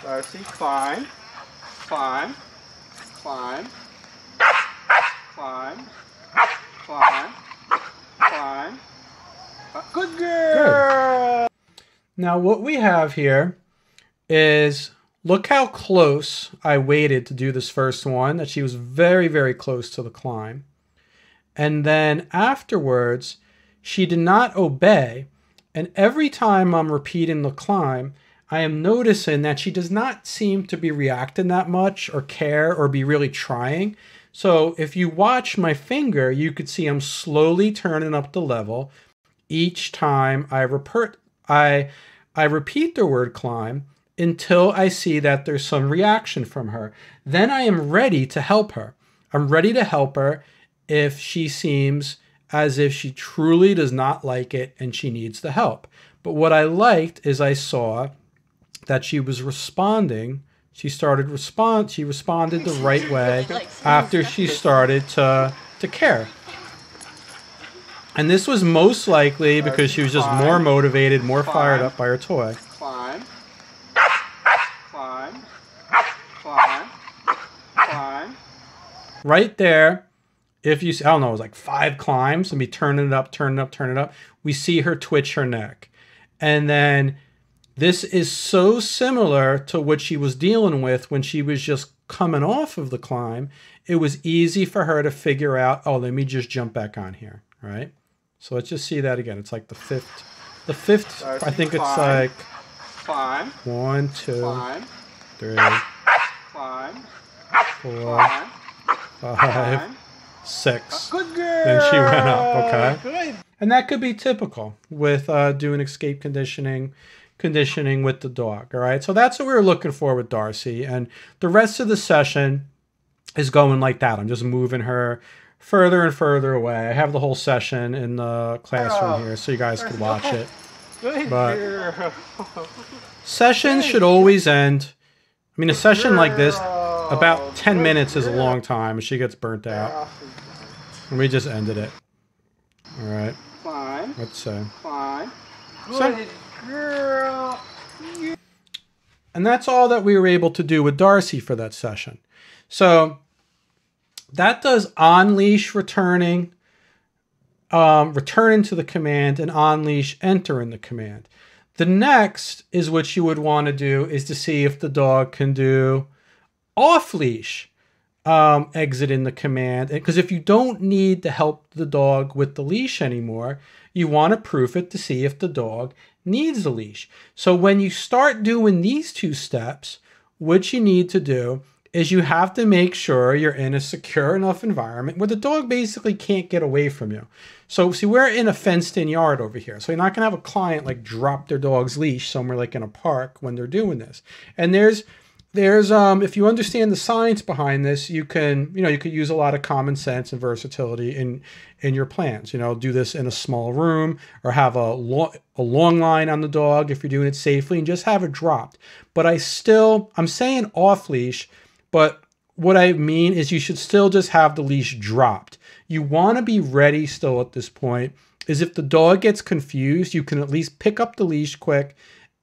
Darcy, climb. Climb. Climb. Climb. Climb. Climb. Uh, Good girl. Now, what we have here is look how close I waited to do this first one, that she was very, very close to the climb. And then afterwards, she did not obey. And every time I'm repeating the climb, I am noticing that she does not seem to be reacting that much or care or be really trying. So if you watch my finger, you could see I'm slowly turning up the level each time I I I repeat the word climb until I see that there's some reaction from her. Then I am ready to help her. I'm ready to help her if she seems as if she truly does not like it and she needs the help. But what I liked is I saw that she was responding. She started respond. She responded the right way after she started to to care. And this was most likely because she was just more motivated, more fired up by her toy. Right there, if you, I don't know, it was like five climbs and be turning it up, turning it up, turning it up. We see her twitch her neck. And then this is so similar to what she was dealing with when she was just coming off of the climb. It was easy for her to figure out, oh, let me just jump back on here, right? So let's just see that again. It's like the fifth, the fifth, I think it's like Climb, one, two, climb, three, climb, four, climb, five, climb. six. Good girl. Then she went up, okay? Good. And that could be typical with uh, doing escape conditioning, conditioning with the dog. All right. So that's what we were looking for with Darcy. And the rest of the session is going like that. I'm just moving her further and further away. I have the whole session in the classroom Oh. here so you guys can (laughs) watch it. Good But- girl. Sessions should always end. I mean, a session like this, about 10 minutes is a long time she gets burnt out. And we just ended it. All right. Climb, Let's say. climb. So- And that's all that we were able to do with Darcy for that session. So that does on leash returning, um, return into the command, and on leash enter in the command. The next is what you would want to do is to see if the dog can do off leash um, exit in the command. Because if you don't need to help the dog with the leash anymore, you want to proof it to see if the dog needs a leash. So when you start doing these two steps, what you need to do is you have to make sure you're in a secure enough environment where the dog basically can't get away from you. So see, we're in a fenced in yard over here. So you're not gonna have a client like drop their dog's leash somewhere like in a park when they're doing this. And there's there's um if you understand the science behind this you can you know you could use a lot of common sense and versatility in in your plans you know do this in a small room or have a long a long line on the dog if you're doing it safely and just have it dropped. But i still i'm saying off leash but what i mean is you should still just have the leash dropped. You want to be ready still at this point is if the dog gets confused you can at least pick up the leash quick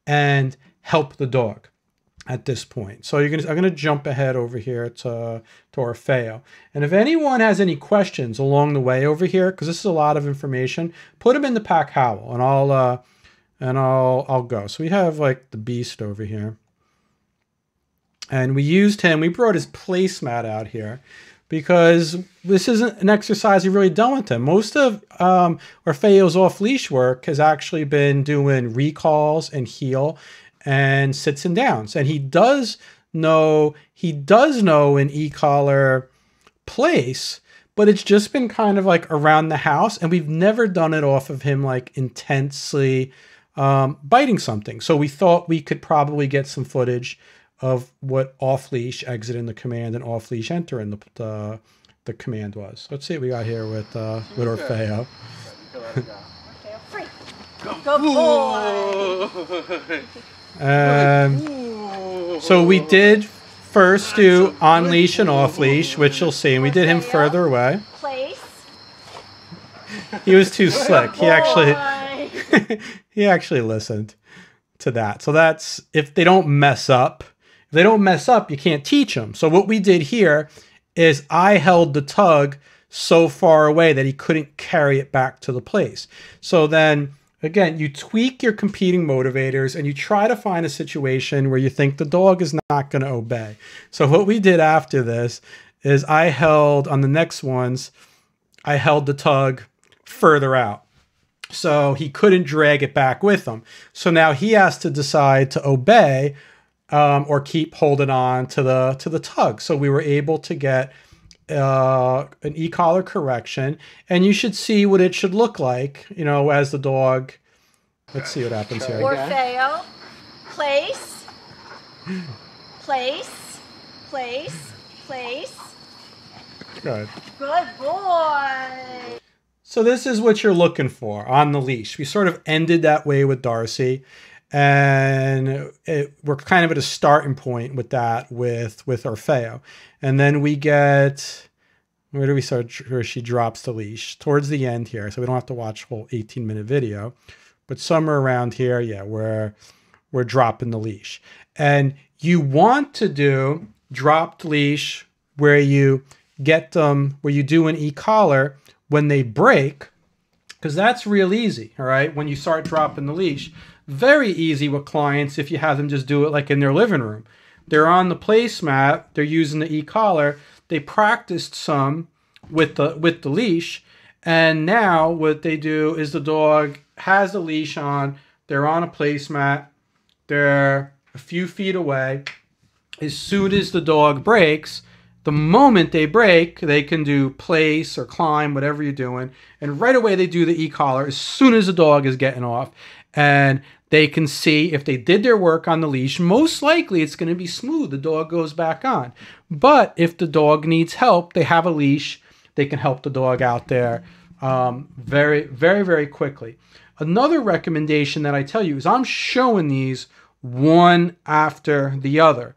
and help the dog at this point. So you're gonna I'm gonna jump ahead over here to to Orfeo. And if anyone has any questions along the way over here, because this is a lot of information, put them in the pack howl and I'll uh and I'll I'll go. So we have like the beast over here. And we used him, we brought his placemat out here because this isn't an exercise we've really done with him. Most of um, Orfeo's off leash work has actually been doing recalls and heel and sits and downs. And he does know he does know an e-collar place, but it's just been kind of like around the house, and we've never done it off of him like intensely um, biting something. So we thought we could probably get some footage of what off leash exit in the command and off leash enter in the the, the command was. Let's see what we got here with uh, with Orfeo. Okay, free. Good boy. (laughs) (laughs) Um, so we did first do on leash and off leash, which you'll see, and we did him further away. He was too slick. He actually (laughs) he actually listened to that. So that's if they don't mess up. If they don't mess up, you can't teach them. So what we did here is I held the tug so far away that he couldn't carry it back to the place. So then again, you tweak your competing motivators and you try to find a situation where you think the dog is not going to obey. So what we did after this is I held on the next ones, I held the tug further out. So he couldn't drag it back with him. So now he has to decide to obey um, or keep holding on to the to the tug. So we were able to get uh, an e-collar correction, and you should see what it should look like. You know, as the dog. Let's see what happens here. Orfeo. Place. Place. Place. Place. Good. Good boy. So this is what you're looking for on the leash. We sort of ended that way with Darcy, and it, we're kind of at a starting point with that with with Orfeo, and then we get where do we start? Where she drops the leash towards the end here, so we don't have to watch a whole 18 minute video, but somewhere around here, yeah, where we're dropping the leash, and you want to do dropped leash where you get them where you do an e-collar when they break, because that's real easy, all right? When you start dropping the leash, very easy with clients if you have them just do it like in their living room. They're on the placemat, they're using the e-collar, they practiced some with the with the leash, and now what they do is the dog has the leash on, they're on a placemat, they're a few feet away. As soon as the dog breaks, the moment they break, they can do place or climb, whatever you're doing. And right away, they do the e collar as soon as the dog is getting off. And they can see if they did their work on the leash, most likely it's going to be smooth. The dog goes back on. But if the dog needs help, they have a leash, they can help the dog out there um, very, very, very quickly. Another recommendation that I tell you is I'm showing these one after the other.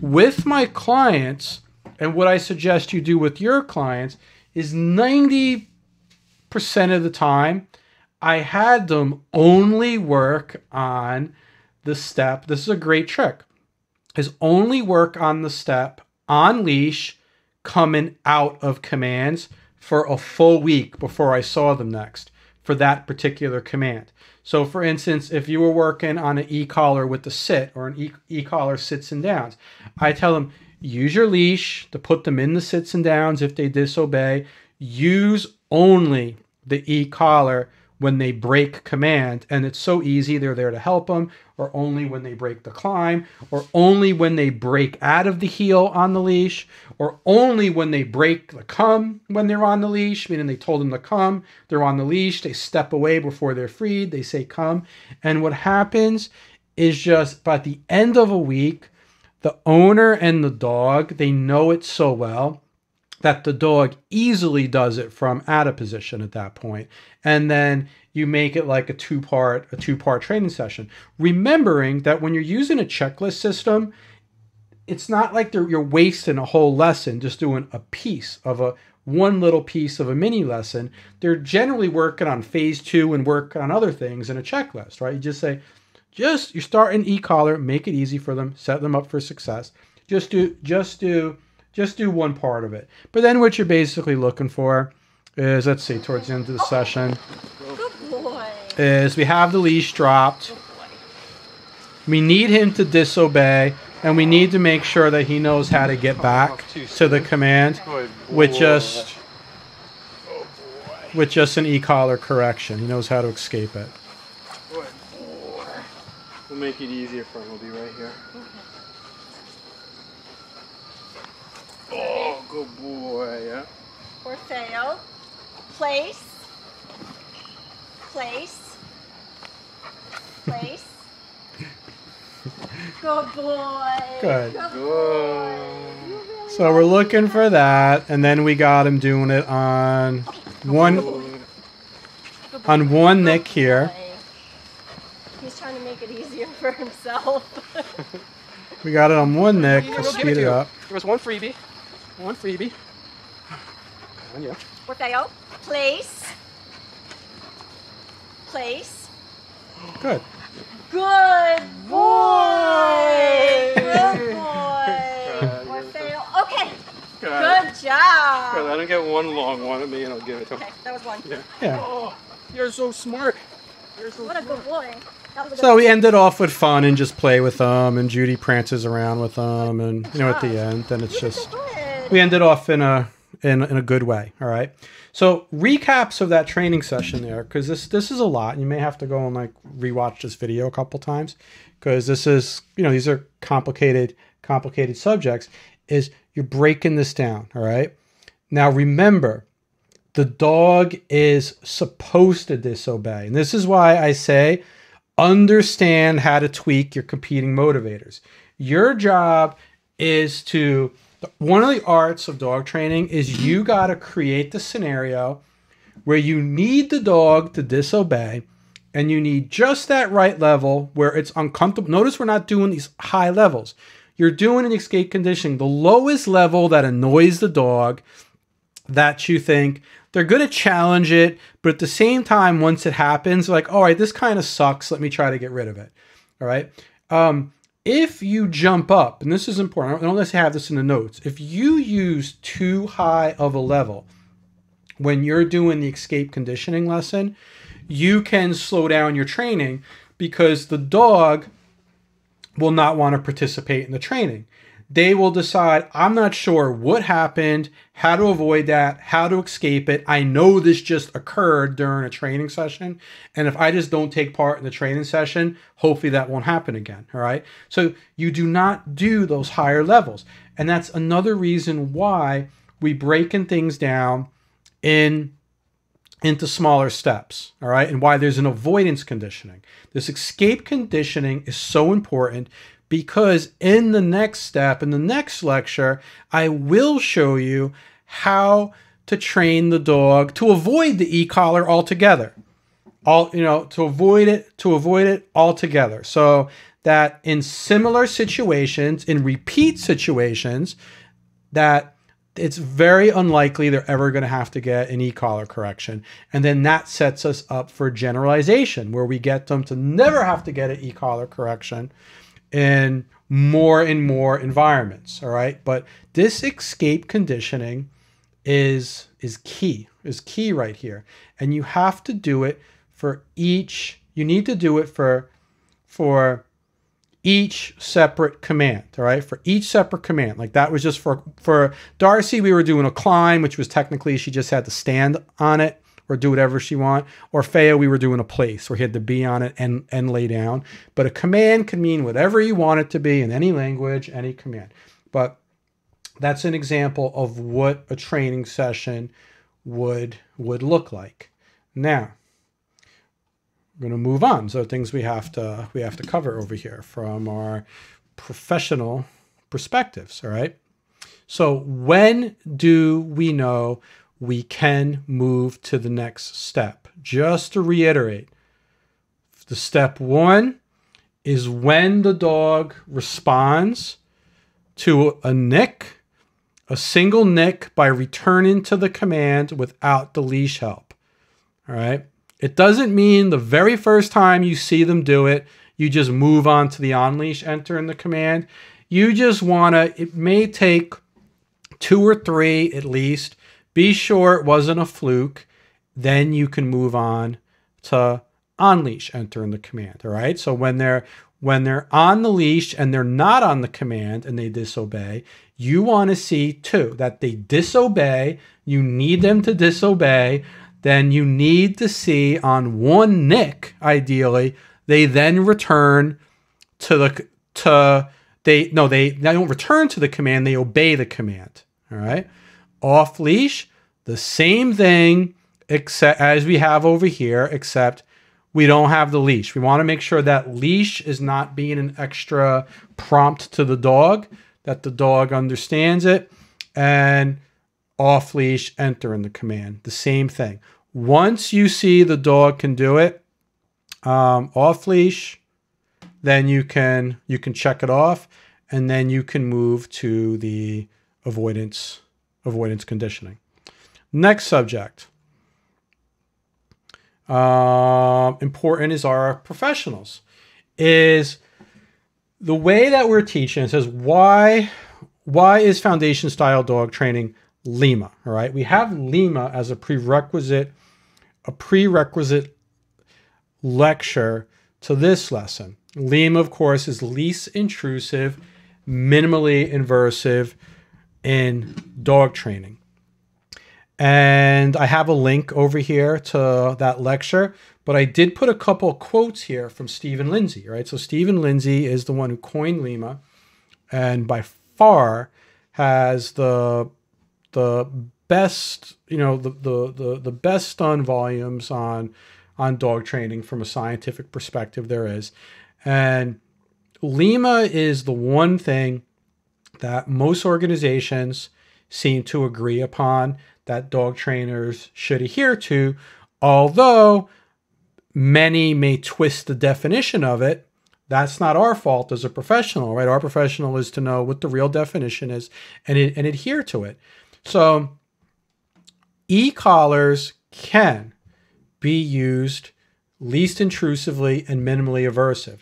With my clients, and what I suggest you do with your clients is 90% of the time, I had them only work on the step. This is a great trick. Is only work on the step on leash coming out of commands for a full week before I saw them next for that particular command. So for instance, if you were working on an e-collar with the sit or an e-collar sits and downs, I tell them use your leash to put them in the sits and downs if they disobey. Use only the e-collar when they break command. And it's so easy. They're there to help them, or only when they break the climb, or only when they break out of the heel on the leash, or only when they break the come when they're on the leash, meaning they told them to come, they're on the leash, they step away before they're freed, they say come. And what happens is just by the end of a week, the owner and the dog, they know it so well that the dog easily does it from out of position at that point and then you make it like a two part a two part training session. Remembering that when you're using a checklist system it's not like you're wasting a whole lesson just doing a piece of a one little piece of a mini lesson. They're generally working on phase two and work on other things in a checklist right? You just say just you start an e-collar make it easy for them set them up for success. Just do just do just do one part of it. But then what you're basically looking for is, let's see, towards the end of the session, Good boy. is we have the leash dropped. We need him to disobey, and we need to make sure that he knows how to get back to the command with just with just an e-collar correction. He knows how to escape it. We'll make it easier for him. We'll be right here. Oh, good boy. Yeah. Orfeo. Place. Place. Place. (laughs) Good boy. Good. Good boy. Good. So we're looking for that, and then we got him doing it on one on one Good nick here. He's trying to make it easier for himself. (laughs) We got it on one nick. Here, We'll we'll give speed to it up. There was one freebie. One freebie. On you. Orfeo. Place. Place. Good. Good boy. Good boy. Good. Orfeo. Okay. Good. Good Good. job. Let him get one long one of me and I'll give it to him. Okay, that was one. Yeah. Yeah. Oh, you're so smart. You're so What a good boy. That was a good So we ended off with fun and just play with them, and Judy prances around with them, and you know at the ah. end, then it's You did just good. We ended off in a in, in a good way. All right. So recaps of that training session there, because this this is a lot. You may have to go and like rewatch this video a couple times, because this is you know these are complicated complicated subjects. Is you're breaking this down. All right. Now remember, the dog is supposed to disobey, and this is why I say understand how to tweak your competing motivators. Your job is to one of the arts of dog training is you got to create the scenario where you need the dog to disobey and you need just that right level where it's uncomfortable. Notice we're not doing these high levels. You're doing an escape conditioning, the lowest level that annoys the dog that you think they're going to challenge it, but at the same time, once it happens, like, all right, this kind of sucks. Let me try to get rid of it. All right. Um, if you jump up, and this is important, I don't necessarily have this in the notes. If you use too high of a level when you're doing the escape conditioning lesson, you can slow down your training because the dog will not want to participate in the training. They will decide, I'm not sure what happened, how to avoid that, how to escape it. I know this just occurred during a training session. And if I just don't take part in the training session, hopefully that won't happen again. All right. So you do not do those higher levels. And that's another reason why we breaking things down in into smaller steps, all right? And why there's an avoidance conditioning. This escape conditioning is so important because in the next step, in the next lecture, I will show you how to train the dog to avoid the e-collar altogether. All, you know, to avoid it, to avoid it altogether. So that in similar situations, in repeat situations, that it's very unlikely they're ever going to have to get an e-collar correction. And then that sets us up for generalization, where we get them to never have to get an e-collar correction in more and more environments. All right. But this escape conditioning is is key, is key right here. And you have to do it for each, you need to do it for for each separate command, all right? For each separate command. Like that was just for for Darcy, we were doing a climb, which was technically she just had to stand on it or do whatever she want. Or Faya, we were doing a place where he had to be on it and, and lay down. But a command can mean whatever you want it to be in any language, any command. But that's an example of what a training session would would look like. Now, we're going to move on. So things we have to we have to cover over here from our professional perspectives. All right. So when do we know we can move to the next step? Just to reiterate, the step one is when the dog responds to a nick, a single nick by returning to the command without the leash help. All right. It doesn't mean the very first time you see them do it, you just move on to the on leash enter in the command. You just want to, it may take two or three at least. Be sure it wasn't a fluke. Then you can move on to on leash enter in the command. All right. So when they're when they're on the leash and they're not on the command and they disobey, you want to see too that they disobey. You need them to disobey then you need to see on one nick, ideally, they then return to the to they no they, they don't return to the command, they obey the command. All right. Off leash, the same thing except as we have over here, except we don't have the leash. We want to make sure that leash is not being an extra prompt to the dog, that the dog understands it. And off leash, enter in the command. The same thing. Once you see the dog can do it um, off leash, then you can you can check it off, and then you can move to the avoidance avoidance conditioning. Next subject. Uh, important is our professionals. Is the way that we're teaching it says why why is foundation style dog training Lima. All right. We have Lima as a prerequisite, a prerequisite lecture to this lesson. Lima, of course, is least intrusive, minimally inversive in dog training. And I have a link over here to that lecture, but I did put a couple quotes here from Steven Lindsay, right? So Steven Lindsay is the one who coined Lima and by far has the the best, you know, the, the, the, the best stun volumes on, on dog training from a scientific perspective there is. And Lima is the one thing that most organizations seem to agree upon that dog trainers should adhere to, although many may twist the definition of it. That's not our fault as a professional, right? Our professional is to know what the real definition is and, and adhere to it. So e-collars can be used least intrusively and minimally aversive.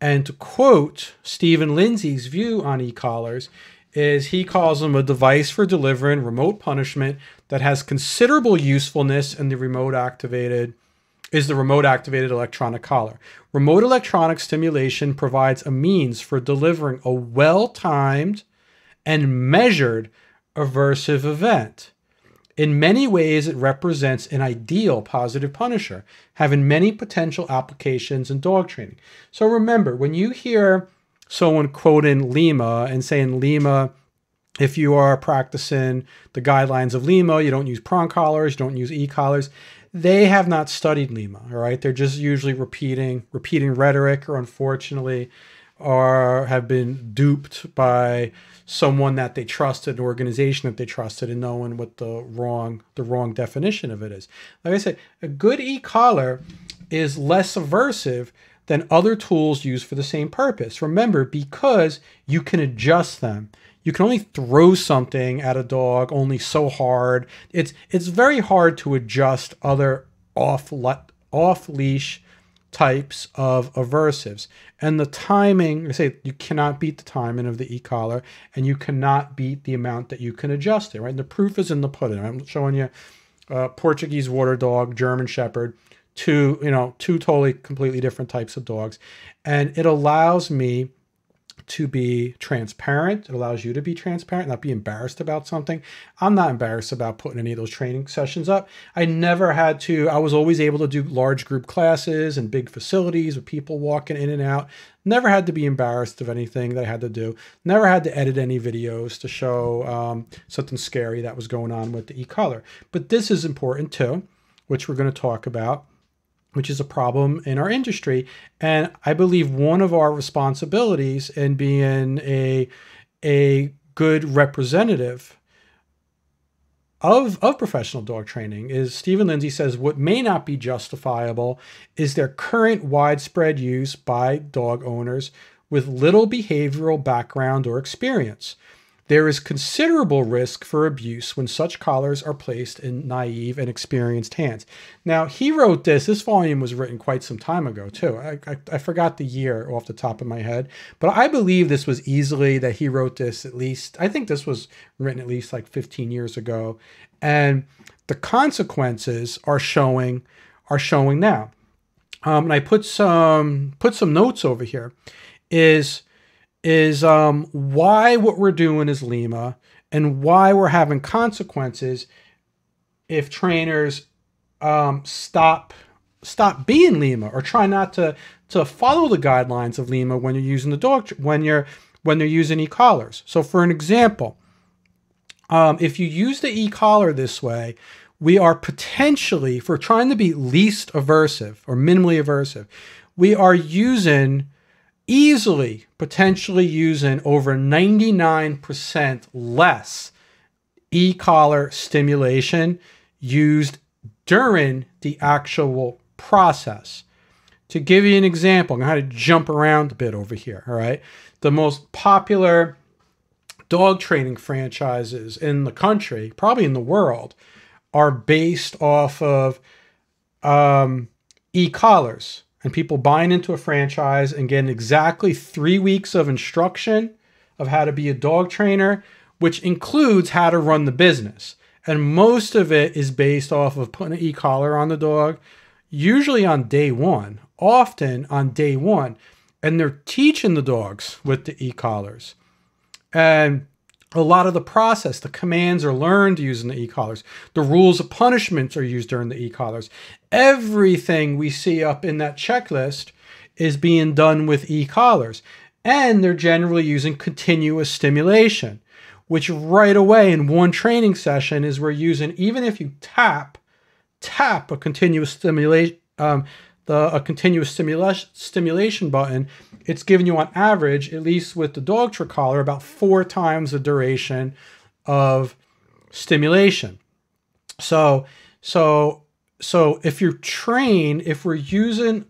And to quote Steven Lindsay's view on e-collars, is he calls them a device for delivering remote punishment that has considerable usefulness in the remote activated is the remote activated electronic collar. Remote electronic stimulation provides a means for delivering a well-timed and measured aversive event. In many ways, it represents an ideal positive punisher, having many potential applications in dog training. So remember, when you hear someone quoting Lima and saying Lima, if you are practicing the guidelines of Lima, you don't use prong collars, you don't use e-collars, they have not studied Lima, all right? They're just usually repeating repeating rhetoric or unfortunately or have been duped by someone that they trusted, an organization that they trusted, and knowing what the wrong the wrong definition of it is. Like I said, a good e-collar is less aversive than other tools used for the same purpose. Remember, because you can adjust them. You can only throw something at a dog only so hard. It's it's very hard to adjust other off off leash types of aversives. And the timing, I say you cannot beat the timing of the e-collar and you cannot beat the amount that you can adjust it, right? And the proof is in the pudding. I'm showing you uh, Portuguese water dog, German Shepherd, two, you know, two totally completely different types of dogs. And it allows me to be transparent. It allows you to be transparent, not be embarrassed about something. I'm not embarrassed about putting any of those training sessions up. I never had to, I was always able to do large group classes and big facilities with people walking in and out. Never had to be embarrassed of anything that I had to do. Never had to edit any videos to show um, something scary that was going on with the e-collar. But this is important too, which we're going to talk about which is a problem in our industry. And I believe one of our responsibilities in being a, a good representative of, of professional dog training is Steven Lindsay says what may not be justifiable is their current widespread use by dog owners with little behavioral background or experience. There is considerable risk for abuse when such collars are placed in naive and experienced hands. Now, he wrote this, this volume was written quite some time ago, too. I, I, I, forgot the year off the top of my head, but I believe this was easily that he wrote this at least, I think this was written at least like 15 years ago. And the consequences are showing, are showing now. Um, and I put some, put some notes over here is is um, why what we're doing is Lima and why we're having consequences if trainers um, stop stop being Lima or try not to to follow the guidelines of Lima when you're using the dog when you're when they're using e-collars. So for an example, um, if you use the e-collar this way, we are potentially, for trying to be least aversive or minimally aversive, we are using easily potentially using over 99% less e-collar stimulation used during the actual process. To give you an example, I'm going to jump around a bit over here, all right? The most popular dog training franchises in the country, probably in the world, are based off of um, e-collars and people buying into a franchise and getting exactly three weeks of instruction of how to be a dog trainer, which includes how to run the business. And most of it is based off of putting an e collar on the dog, usually on day one, often on day one. And they're teaching the dogs with the e collars. And a lot of the process, the commands are learned using the e-collars. The rules of punishments are used during the e-collars. Everything we see up in that checklist is being done with e-collars. And they're generally using continuous stimulation, which right away in one training session is we're using, even if you tap, tap a continuous stimulation, um, the, a continuous stimulation, stimulation button, it's giving you on average, at least with the Dogtra collar, about four times the duration of stimulation. So, so, so if you're trained, if we're using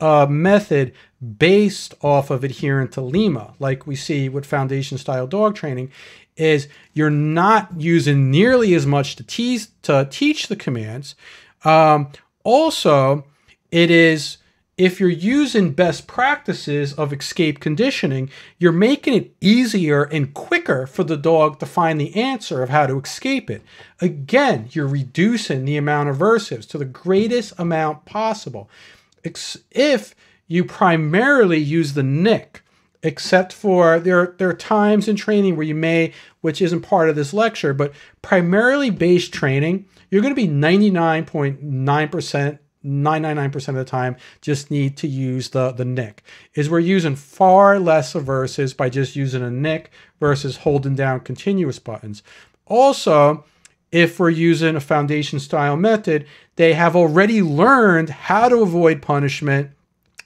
a method based off of adherent to Lima, like we see with foundation style dog training, is you're not using nearly as much to tease to teach the commands. Um, also, it is if you're using best practices of escape conditioning, you're making it easier and quicker for the dog to find the answer of how to escape it. Again, you're reducing the amount of aversives to the greatest amount possible. If you primarily use the nick, except for there, there are times in training where you may, which isn't part of this lecture, but primarily based training, you're going to be 99.9% 999% of the time just need to use the, the nick. Is we're using far less aversives by just using a nick versus holding down continuous buttons. Also, if we're using a foundation style method, they have already learned how to avoid punishment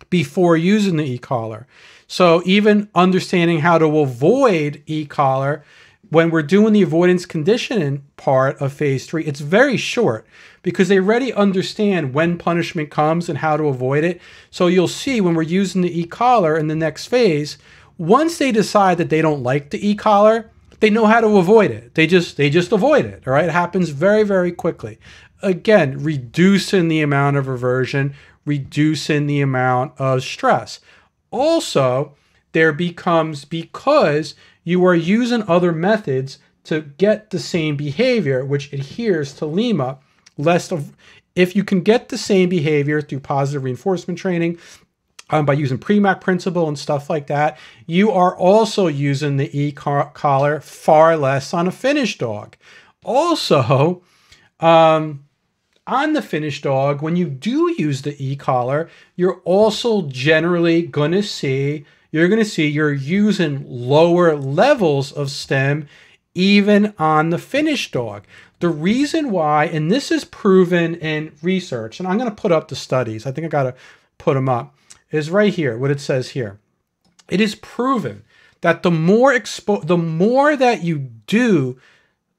before using the e-collar. So even understanding how to avoid e-collar when we're doing the avoidance conditioning part of phase three, it's very short because they already understand when punishment comes and how to avoid it. So you'll see when we're using the e-collar in the next phase, once they decide that they don't like the e-collar, they know how to avoid it. They just they just avoid it. All right. It happens very, very quickly. Again, reducing the amount of aversion, reducing the amount of stress. Also, there becomes because you are using other methods to get the same behavior, which adheres to Lima, less of if you can get the same behavior through positive reinforcement training, um, by using Premack principle and stuff like that, you are also using the e-collar far less on a finished dog. Also, um, on the finished dog, when you do use the e-collar, you're also generally going to see you're going to see you're using lower levels of stim even on the finished dog. The reason why, and this is proven in research, and I'm going to put up the studies. I think I got to put them up. Is right here. What it says here. It is proven that the more expo- the more that you do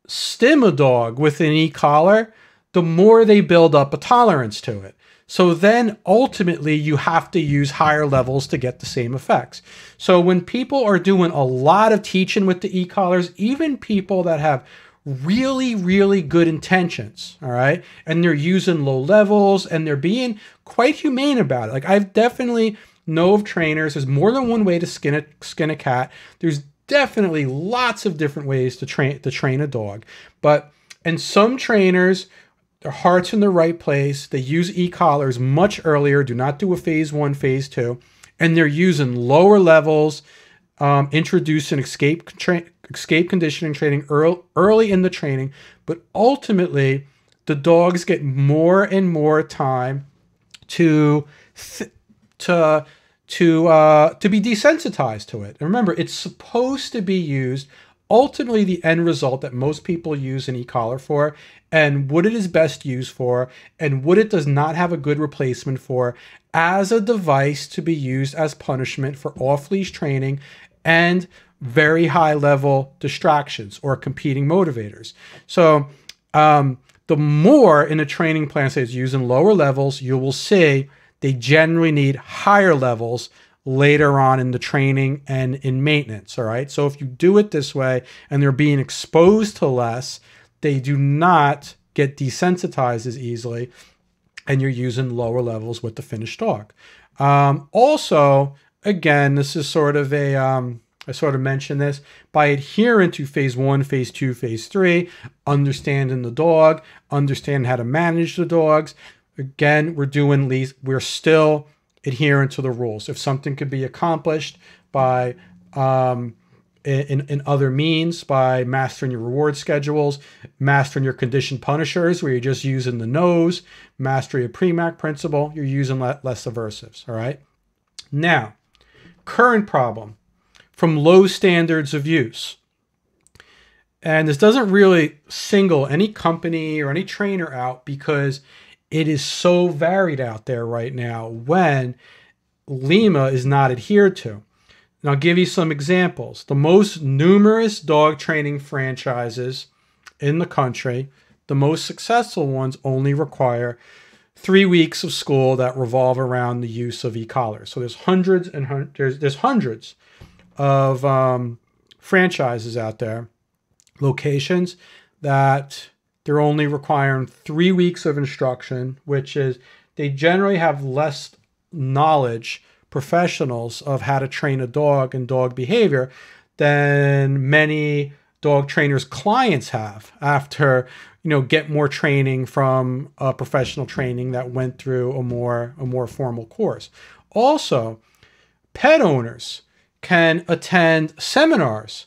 stim a dog with an e-collar, the more they build up a tolerance to it. So then ultimately you have to use higher levels to get the same effects. So when people are doing a lot of teaching with the e-collars, even people that have really, really good intentions, all right, and they're using low levels and they're being quite humane about it. Like I've definitely know of trainers. There's more than one way to skin a skin a cat. There's definitely lots of different ways to train to train a dog. But and some trainers their heart's in the right place. They use e-collars much earlier, do not do a phase one, phase two, and they're using lower levels, um, introducing escape, escape conditioning training early, in the training. But ultimately, the dogs get more and more time to to to uh, to be desensitized to it. And remember, it's supposed to be used ultimately the end result that most people use an e-collar for and what it is best used for and what it does not have a good replacement for as a device to be used as punishment for off-leash training and very high level distractions or competing motivators. So um, the more in a training plan say, says using lower levels, you will see they generally need higher levels later on in the training and in maintenance. All right. So if you do it this way and they're being exposed to less, they do not get desensitized as easily and you're using lower levels with the finished dog. Um, also, again, this is sort of a, um, I sort of mentioned this by adhering to phase one, phase two, phase three, understanding the dog, understanding how to manage the dogs. Again, we're doing these, we're still adhering to the rules. If something could be accomplished by um, in, in other means, by mastering your reward schedules, mastering your conditioned punishers, where you're just using the nose, mastery of Premack principle, you're using less aversives. All right. Now, current problem from low standards of use. And this doesn't really single any company or any trainer out because it is so varied out there right now when Lima is not adhered to. And I'll give you some examples. The most numerous dog training franchises in the country, the most successful ones only require three weeks of school that revolve around the use of e-collars. So there's hundreds and hun- there's there's hundreds of um, franchises out there, locations that they're only requiring three weeks of instruction, which is they generally have less knowledge professionals of how to train a dog and dog behavior than many dog trainers clients have after you know get more training from a professional training that went through a more a more formal course. Also pet owners can attend seminars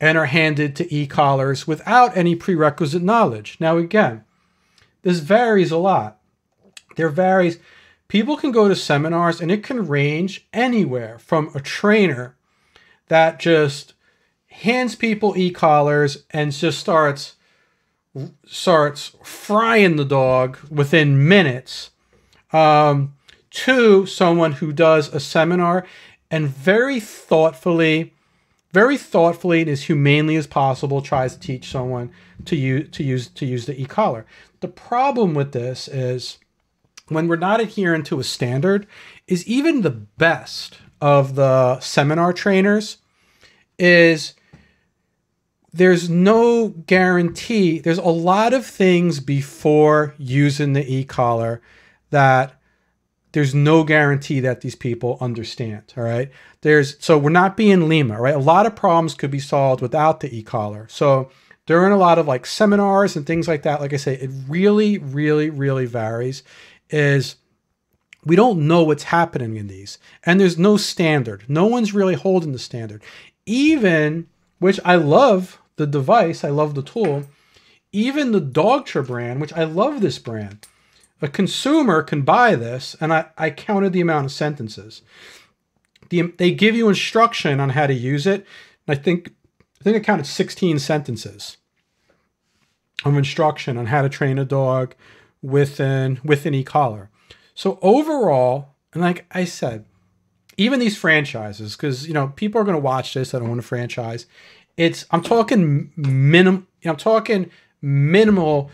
and are handed to e-collars without any prerequisite knowledge. Now again this varies a lot. There varies. People can go to seminars and it can range anywhere from a trainer that just hands people e-collars and just starts starts frying the dog within minutes um, to someone who does a seminar and very thoughtfully very thoughtfully and as humanely as possible tries to teach someone to use to use to use the e-collar the problem with this is when we're not adhering to a standard is even the best of the seminar trainers is there's no guarantee. There's a lot of things before using the e-collar that there's no guarantee that these people understand. All right. There's so we're not being Lima, right? A lot of problems could be solved without the e-collar. So during a lot of like seminars and things like that, like I say, it really, really, really varies. Is we don't know what's happening in these, and there's no standard. No one's really holding the standard. Even which I love the device, I love the tool. Even the Dogtra brand, which I love this brand, a consumer can buy this, and I, I counted the amount of sentences. The, they give you instruction on how to use it. And I think I think I counted 16 sentences of instruction on how to train a dog with an with an e-collar. So overall, and like I said, even these franchises, because you know people are going to watch this that own a franchise, it's I'm talking minimum. I'm talking minimal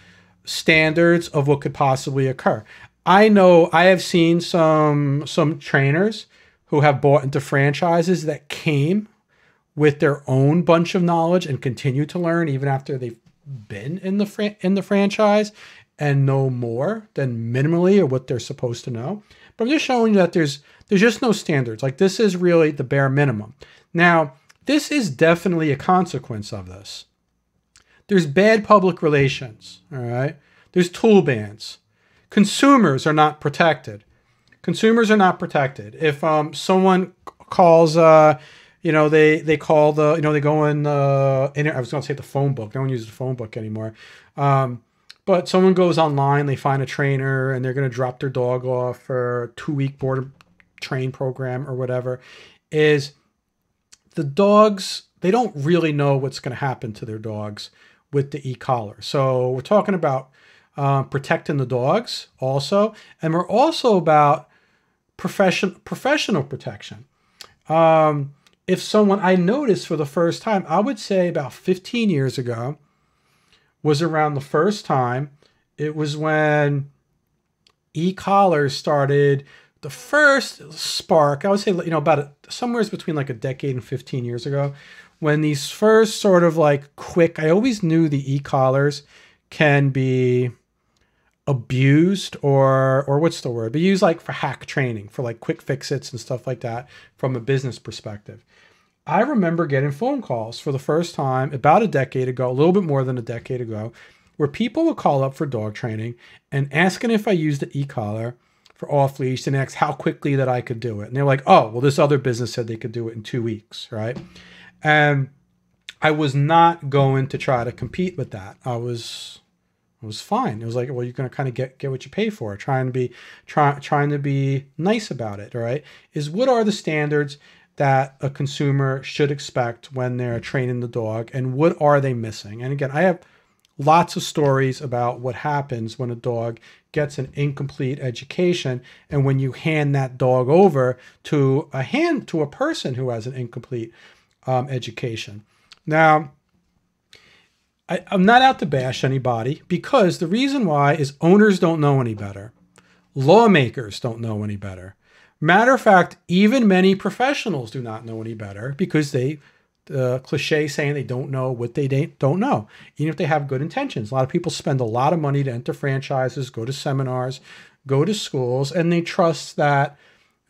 standards of what could possibly occur. I know I have seen some some trainers who have bought into franchises that came with their own bunch of knowledge and continue to learn even after they've been in the fran- in the franchise and know more than minimally or what they're supposed to know. But I'm just showing you that there's there's just no standards. Like this is really the bare minimum. Now, this is definitely a consequence of this. There's bad public relations, all right? There's tool bans. Consumers are not protected. Consumers are not protected. If um, someone calls, uh, you know, they they call the, you know, they go in the, I was going to say the phone book. No one uses the phone book anymore. Um, but someone goes online, they find a trainer, and they're going to drop their dog off for a two week board train program or whatever. Is the dogs they don't really know what's going to happen to their dogs with the e-collar. So we're talking about uh, protecting the dogs also, and we're also about profession professional protection. Um, if someone I noticed for the first time, I would say about 15 years ago, was around the first time. It was when e-collars started the first spark, I would say, you know, about a, somewhere between like a decade and 15 years ago, when these first sort of like quick, I always knew the e-collars can be abused or or what's the word? Be used like for hack training, for like quick fixits and stuff like that from a business perspective. I remember getting phone calls for the first time about a decade ago, a little bit more than a decade ago, where people would call up for dog training and asking if I used the e-collar for off leash and asked how quickly that I could do it. And they're like, oh, well, this other business said they could do it in two weeks, right? And I was not going to try to compete with that. I was I was fine. It was like, well, you're gonna kind of get get what you pay for. Trying to be try, trying to be nice about it, all right? Is what are the standards that a consumer should expect when they're training the dog and what are they missing? And again, I have lots of stories about what happens when a dog gets an incomplete education and when you hand that dog over to a hand to a person who has an incomplete um, education. Now I, i'm not out to bash anybody because the reason why is owners don't know any better. Lawmakers don't know any better. Matter of fact even many professionals do not know any better because they the cliche saying they don't know what they don't know, even if they have good intentions. A lot of people spend a lot of money to enter franchises, go to seminars, go to schools, and they trust that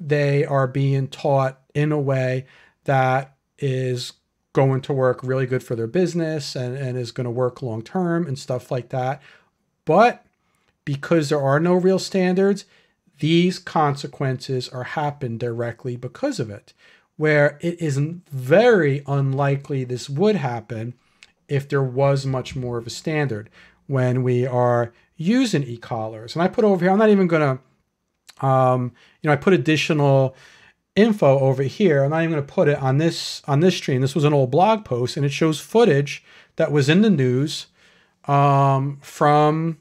they are being taught in a way that is going to work really good for their business and, and is going to work long term and stuff like that. But because there are no real standards, these consequences are happen directly because of it where it is very unlikely this would happen if there was much more of a standard when we are using e-collars. And I put over here, I'm not even going to, um, you know, I put additional info over here. I'm not even going to put it on this on this stream. This was an old blog post, and it shows footage that was in the news um, from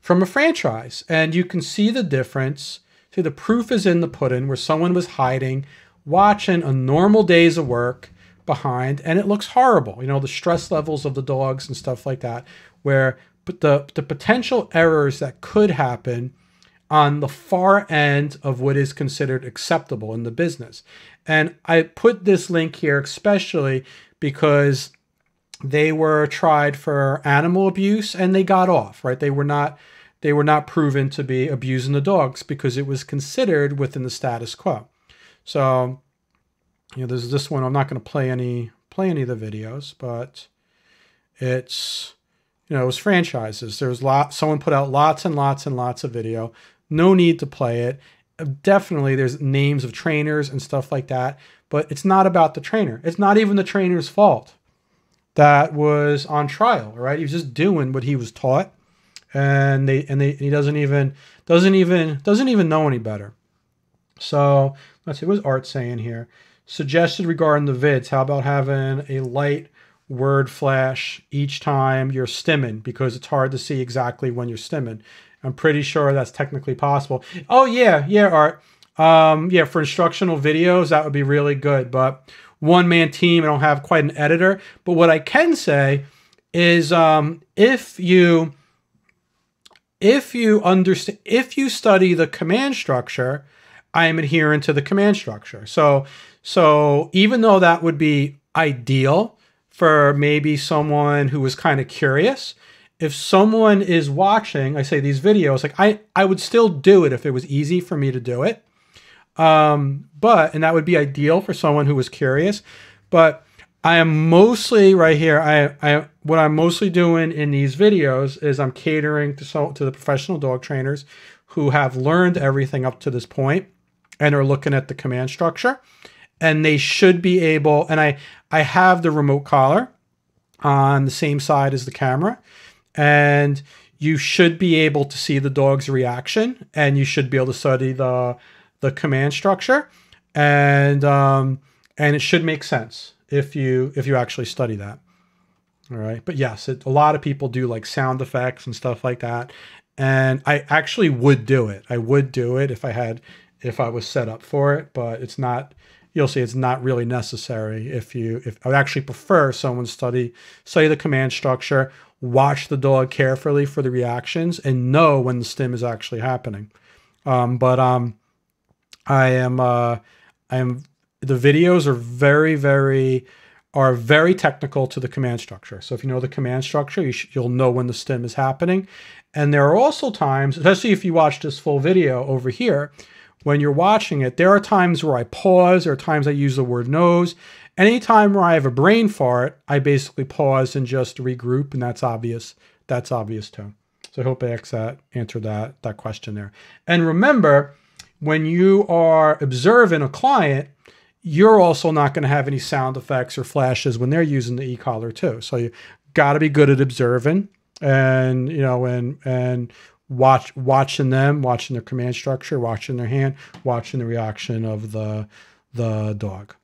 from a franchise, and you can see the difference. See, the proof is in the pudding, where someone was hiding watching a normal days of work behind and it looks horrible you know the stress levels of the dogs and stuff like that where but the the potential errors that could happen on the far end of what is considered acceptable in the business and i put this link here especially because they were tried for animal abuse and they got off right they were not they were not proven to be abusing the dogs because it was considered within the status quo so, you know, there's this one. I'm not going to play any play any of the videos, but it's you know, it was franchises. There's lot. Someone put out lots and lots and lots of video. No need to play it. Uh, definitely, there's names of trainers and stuff like that, but it's not about the trainer. It's not even the trainer's fault that was on trial. Right? He was just doing what he was taught, and they and they he doesn't even doesn't even doesn't even know any better. So let's see, what was Art saying here? Suggested regarding the vids, how about having a light word flash each time you're stimming because it's hard to see exactly when you're stimming. I'm pretty sure that's technically possible. Oh yeah, yeah, Art. Um, yeah, for instructional videos, that would be really good. But one man team, I don't have quite an editor. But what I can say is um, if you if you understand if you study the command structure I am adherent to the command structure. So, so even though that would be ideal for maybe someone who was kind of curious, if someone is watching, I say these videos, like I, I would still do it if it was easy for me to do it. Um, but, and that would be ideal for someone who was curious, but I am mostly right here. I, I, what I'm mostly doing in these videos is I'm catering to so, to the professional dog trainers who have learned everything up to this point and are looking at the command structure and they should be able and I I have the remote collar on the same side as the camera and you should be able to see the dog's reaction and you should be able to study the the command structure and um, and it should make sense if you if you actually study that all right but yes it, a lot of people do like sound effects and stuff like that and i actually would do it i would do it if i had if I was set up for it, but it's not. You'll see, it's not really necessary if you. If I would actually prefer someone study study the command structure, watch the dog carefully for the reactions, and know when the stim is actually happening. Um, but um, I am uh, I am the videos are very very are very technical to the command structure. So if you know the command structure, you you'll know when the stim is happening. And there are also times, especially if you watch this full video over here, when you're watching it, there are times where I pause, there are times I use the word nose. Anytime where I have a brain fart, I basically pause and just regroup, and that's obvious. That's obvious too. So I hope I answered that, that question there. And remember, when you are observing a client, you're also not going to have any sound effects or flashes when they're using the e-collar too. So you got to be good at observing and you know and and watch watching them, watching their command structure, watching their hand, watching the reaction of the the dog.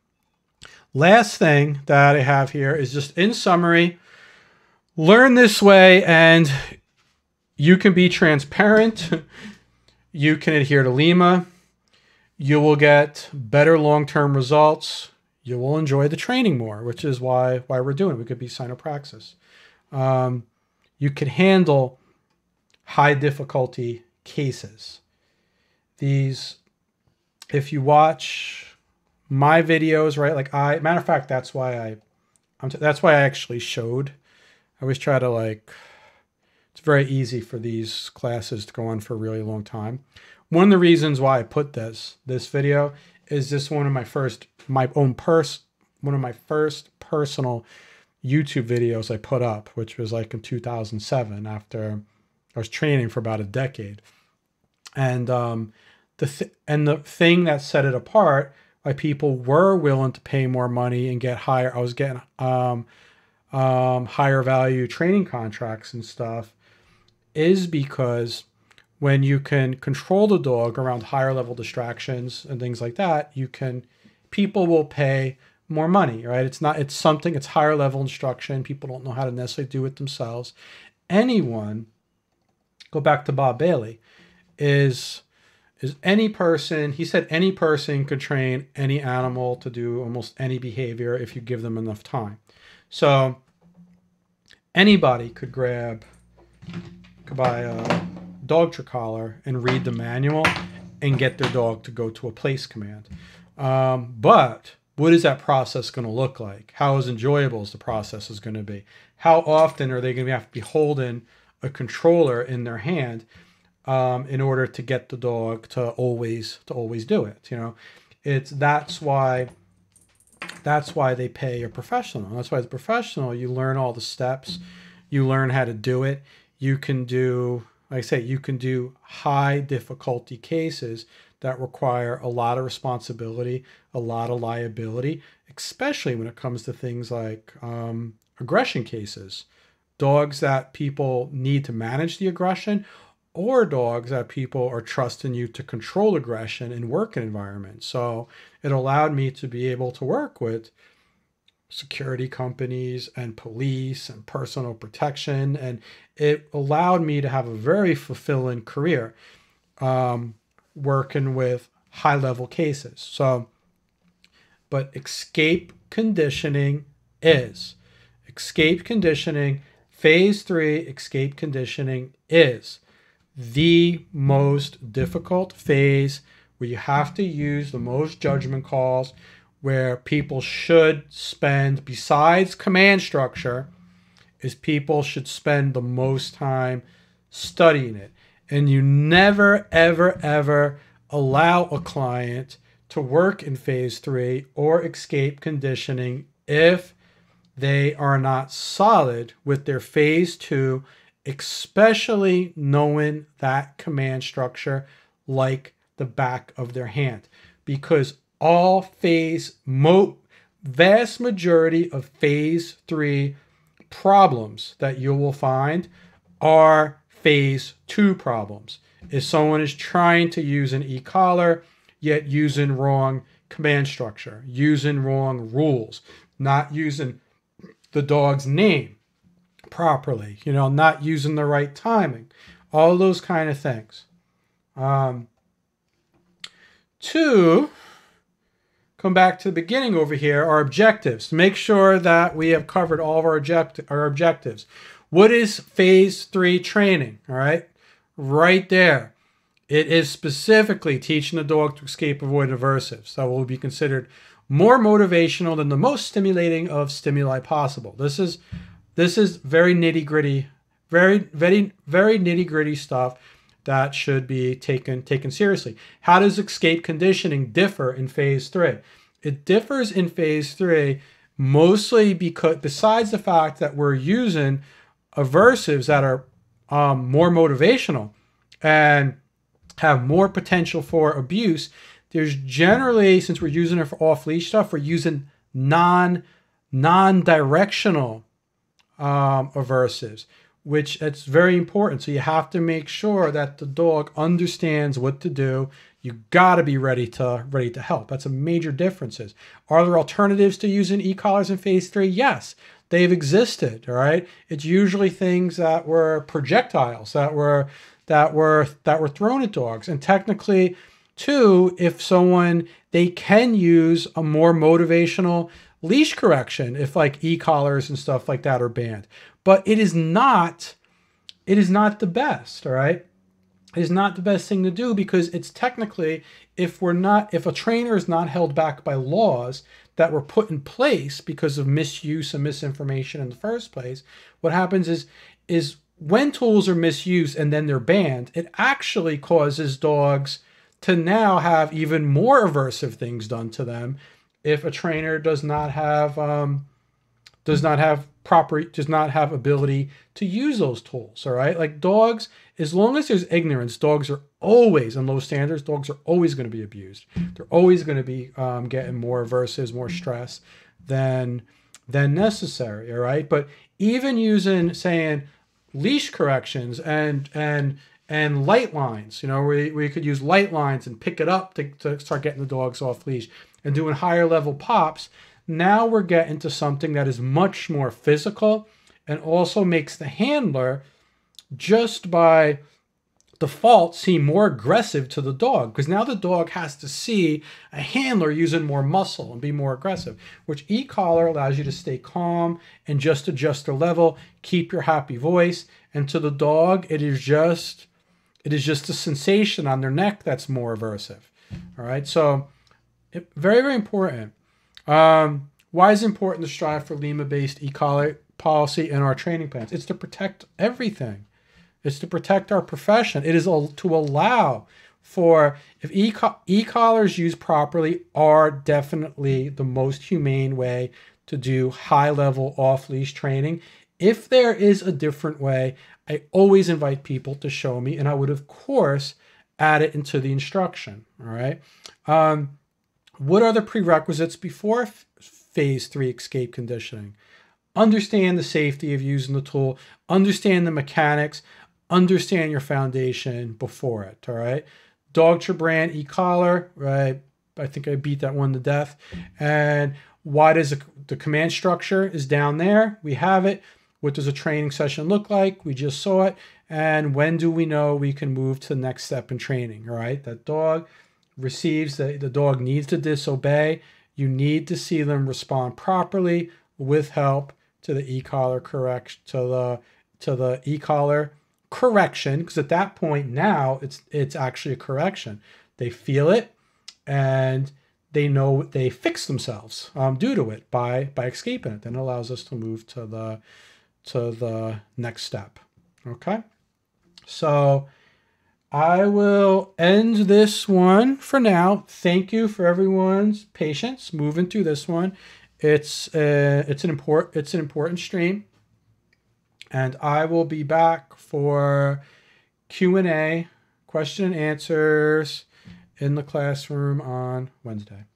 Last thing that I have here is just in summary, learn this way and you can be transparent. you can adhere to Lima. You will get better long-term results. You will enjoy the training more, which is why why we're doing. It. We could be Cynopraxis. Um, you can handle high difficulty cases. These, if you watch my videos, right, like I, matter of fact, that's why I, I'm t- that's why I actually showed. I always try to like. It's very easy for these classes to go on for a really long time. One of the reasons why I put this this video is this one of my first my own purse one of my first personal YouTube videos I put up, which was like in 2007 after I was training for about a decade. And um, the th- and the thing that set it apart why people were willing to pay more money and get higher. I was getting um, um, higher value training contracts and stuff is because when you can control the dog around higher level distractions and things like that, you can people will pay more money, right? It's not it's something it's higher level instruction. People don't know how to necessarily do it themselves. Anyone go back to Bob Bailey is is any person he said any person could train any animal to do almost any behavior if you give them enough time. So anybody could grab could buy a Dogtra collar and read the manual and get their dog to go to a place command. Um, but what is that process going to look like? How as enjoyable is the process is going to be? How often are they going to have to be holding a controller in their hand um, in order to get the dog to always to always do it. You know, it's that's why that's why they pay a professional. That's why as a professional, you learn all the steps, you learn how to do it. You can do, like I say, you can do high difficulty cases that require a lot of responsibility, a lot of liability, especially when it comes to things like um, aggression cases. Dogs that people need to manage the aggression or dogs that people are trusting you to control aggression in work environments. So it allowed me to be able to work with security companies and police and personal protection. And it allowed me to have a very fulfilling career um, working with high level cases. So, but escape conditioning is escape conditioning, phase three escape conditioning is the most difficult phase where you have to use the most judgment calls, where people should spend, besides command structure, is people should spend the most time studying it. And you never, ever, ever allow a client to work in phase three or escape conditioning if they are not solid with their phase two especially knowing that command structure like the back of their hand. Because all phase mo vast majority of phase 3 problems that you will find are phase 2 problems. If someone is trying to use an e-collar yet using wrong command structure using wrong rules not using the dog's name properly, you know, not using the right timing, all those kind of things. Um, two, come back to the beginning over here, our objectives. Make sure that we have covered all of our, object- our objectives. What is phase three training? All right, right there. It is specifically teaching the dog to escape, avoid aversives. That will be considered more motivational than the most stimulating of stimuli possible. This is this is very nitty gritty, very very very nitty gritty stuff that should be taken taken seriously. How does escape conditioning differ in phase three? It differs in phase three mostly because besides the fact that we're using aversives that are um, more motivational and have more potential for abuse, there's generally since we're using it for off leash stuff, we're using non non directional um, aversives, which it's very important. So you have to make sure that the dog understands what to do. You got to be ready to ready to help. That's a major differences. Are there alternatives to using e-collars in phase three? Yes, they've existed. All right, it's usually things that were projectiles that were that were that were thrown at dogs, and technically. Two, if someone they can use a more motivational leash correction if like e-collars and stuff like that are banned. But it is not it is not the best, all right? It is not the best thing to do because it's technically if we're not if a trainer is not held back by laws, that were put in place because of misuse and misinformation in the first place, what happens is is when tools are misused and then they're banned, it actually causes dogs to now have even more aversive things done to them if a trainer does not have um, does not have proper does not have ability to use those tools all right? Like dogs as long as there's ignorance dogs are always on low standards dogs are always going to be abused. They're always going to be um, getting more aversives more stress than than necessary all right? But even using saying leash corrections and and and light lines you know we, we could use light lines and pick it up to, to start getting the dogs off leash and doing higher level pops now we're getting to something that is much more physical and also makes the handler just by default seem more aggressive to the dog because now the dog has to see a handler using more muscle and be more aggressive which e-collar allows you to stay calm and just adjust the level keep your happy voice and to the dog it is just it is just a sensation on their neck that's more aversive. All right so very very important um, why is it important to strive for LIMA based e collar policy in our training plans? It's to protect everything, it's to protect our profession. It is to allow for if e collars used properly are definitely the most humane way to do high level off leash training. If there is a different way, I always invite people to show me, and I would, of course, add it into the instruction. All right. Um, what are the prerequisites before phase three escape conditioning? Understand the safety of using the tool, understand the mechanics, understand your foundation before it. All right. Dogtra brand e collar, right? I think I beat that one to death. And why does the command structure is down there? We have it. What does a training session look like? We just saw it. And when do we know we can move to the next step in training? All right. That dog receives that the dog needs to disobey, you need to see them respond properly with help to the e-collar correction to the to the e-collar correction because at that point now it's it's actually a correction. They feel it and they know they fix themselves um, due to it by by escaping it. Then it allows us to move to the to the next step. Okay, so I will end this one for now. Thank you for everyone's patience moving through this one. It's uh, it's an important it's an important stream, and I will be back for Q and A, question and answers in the classroom on Wednesday.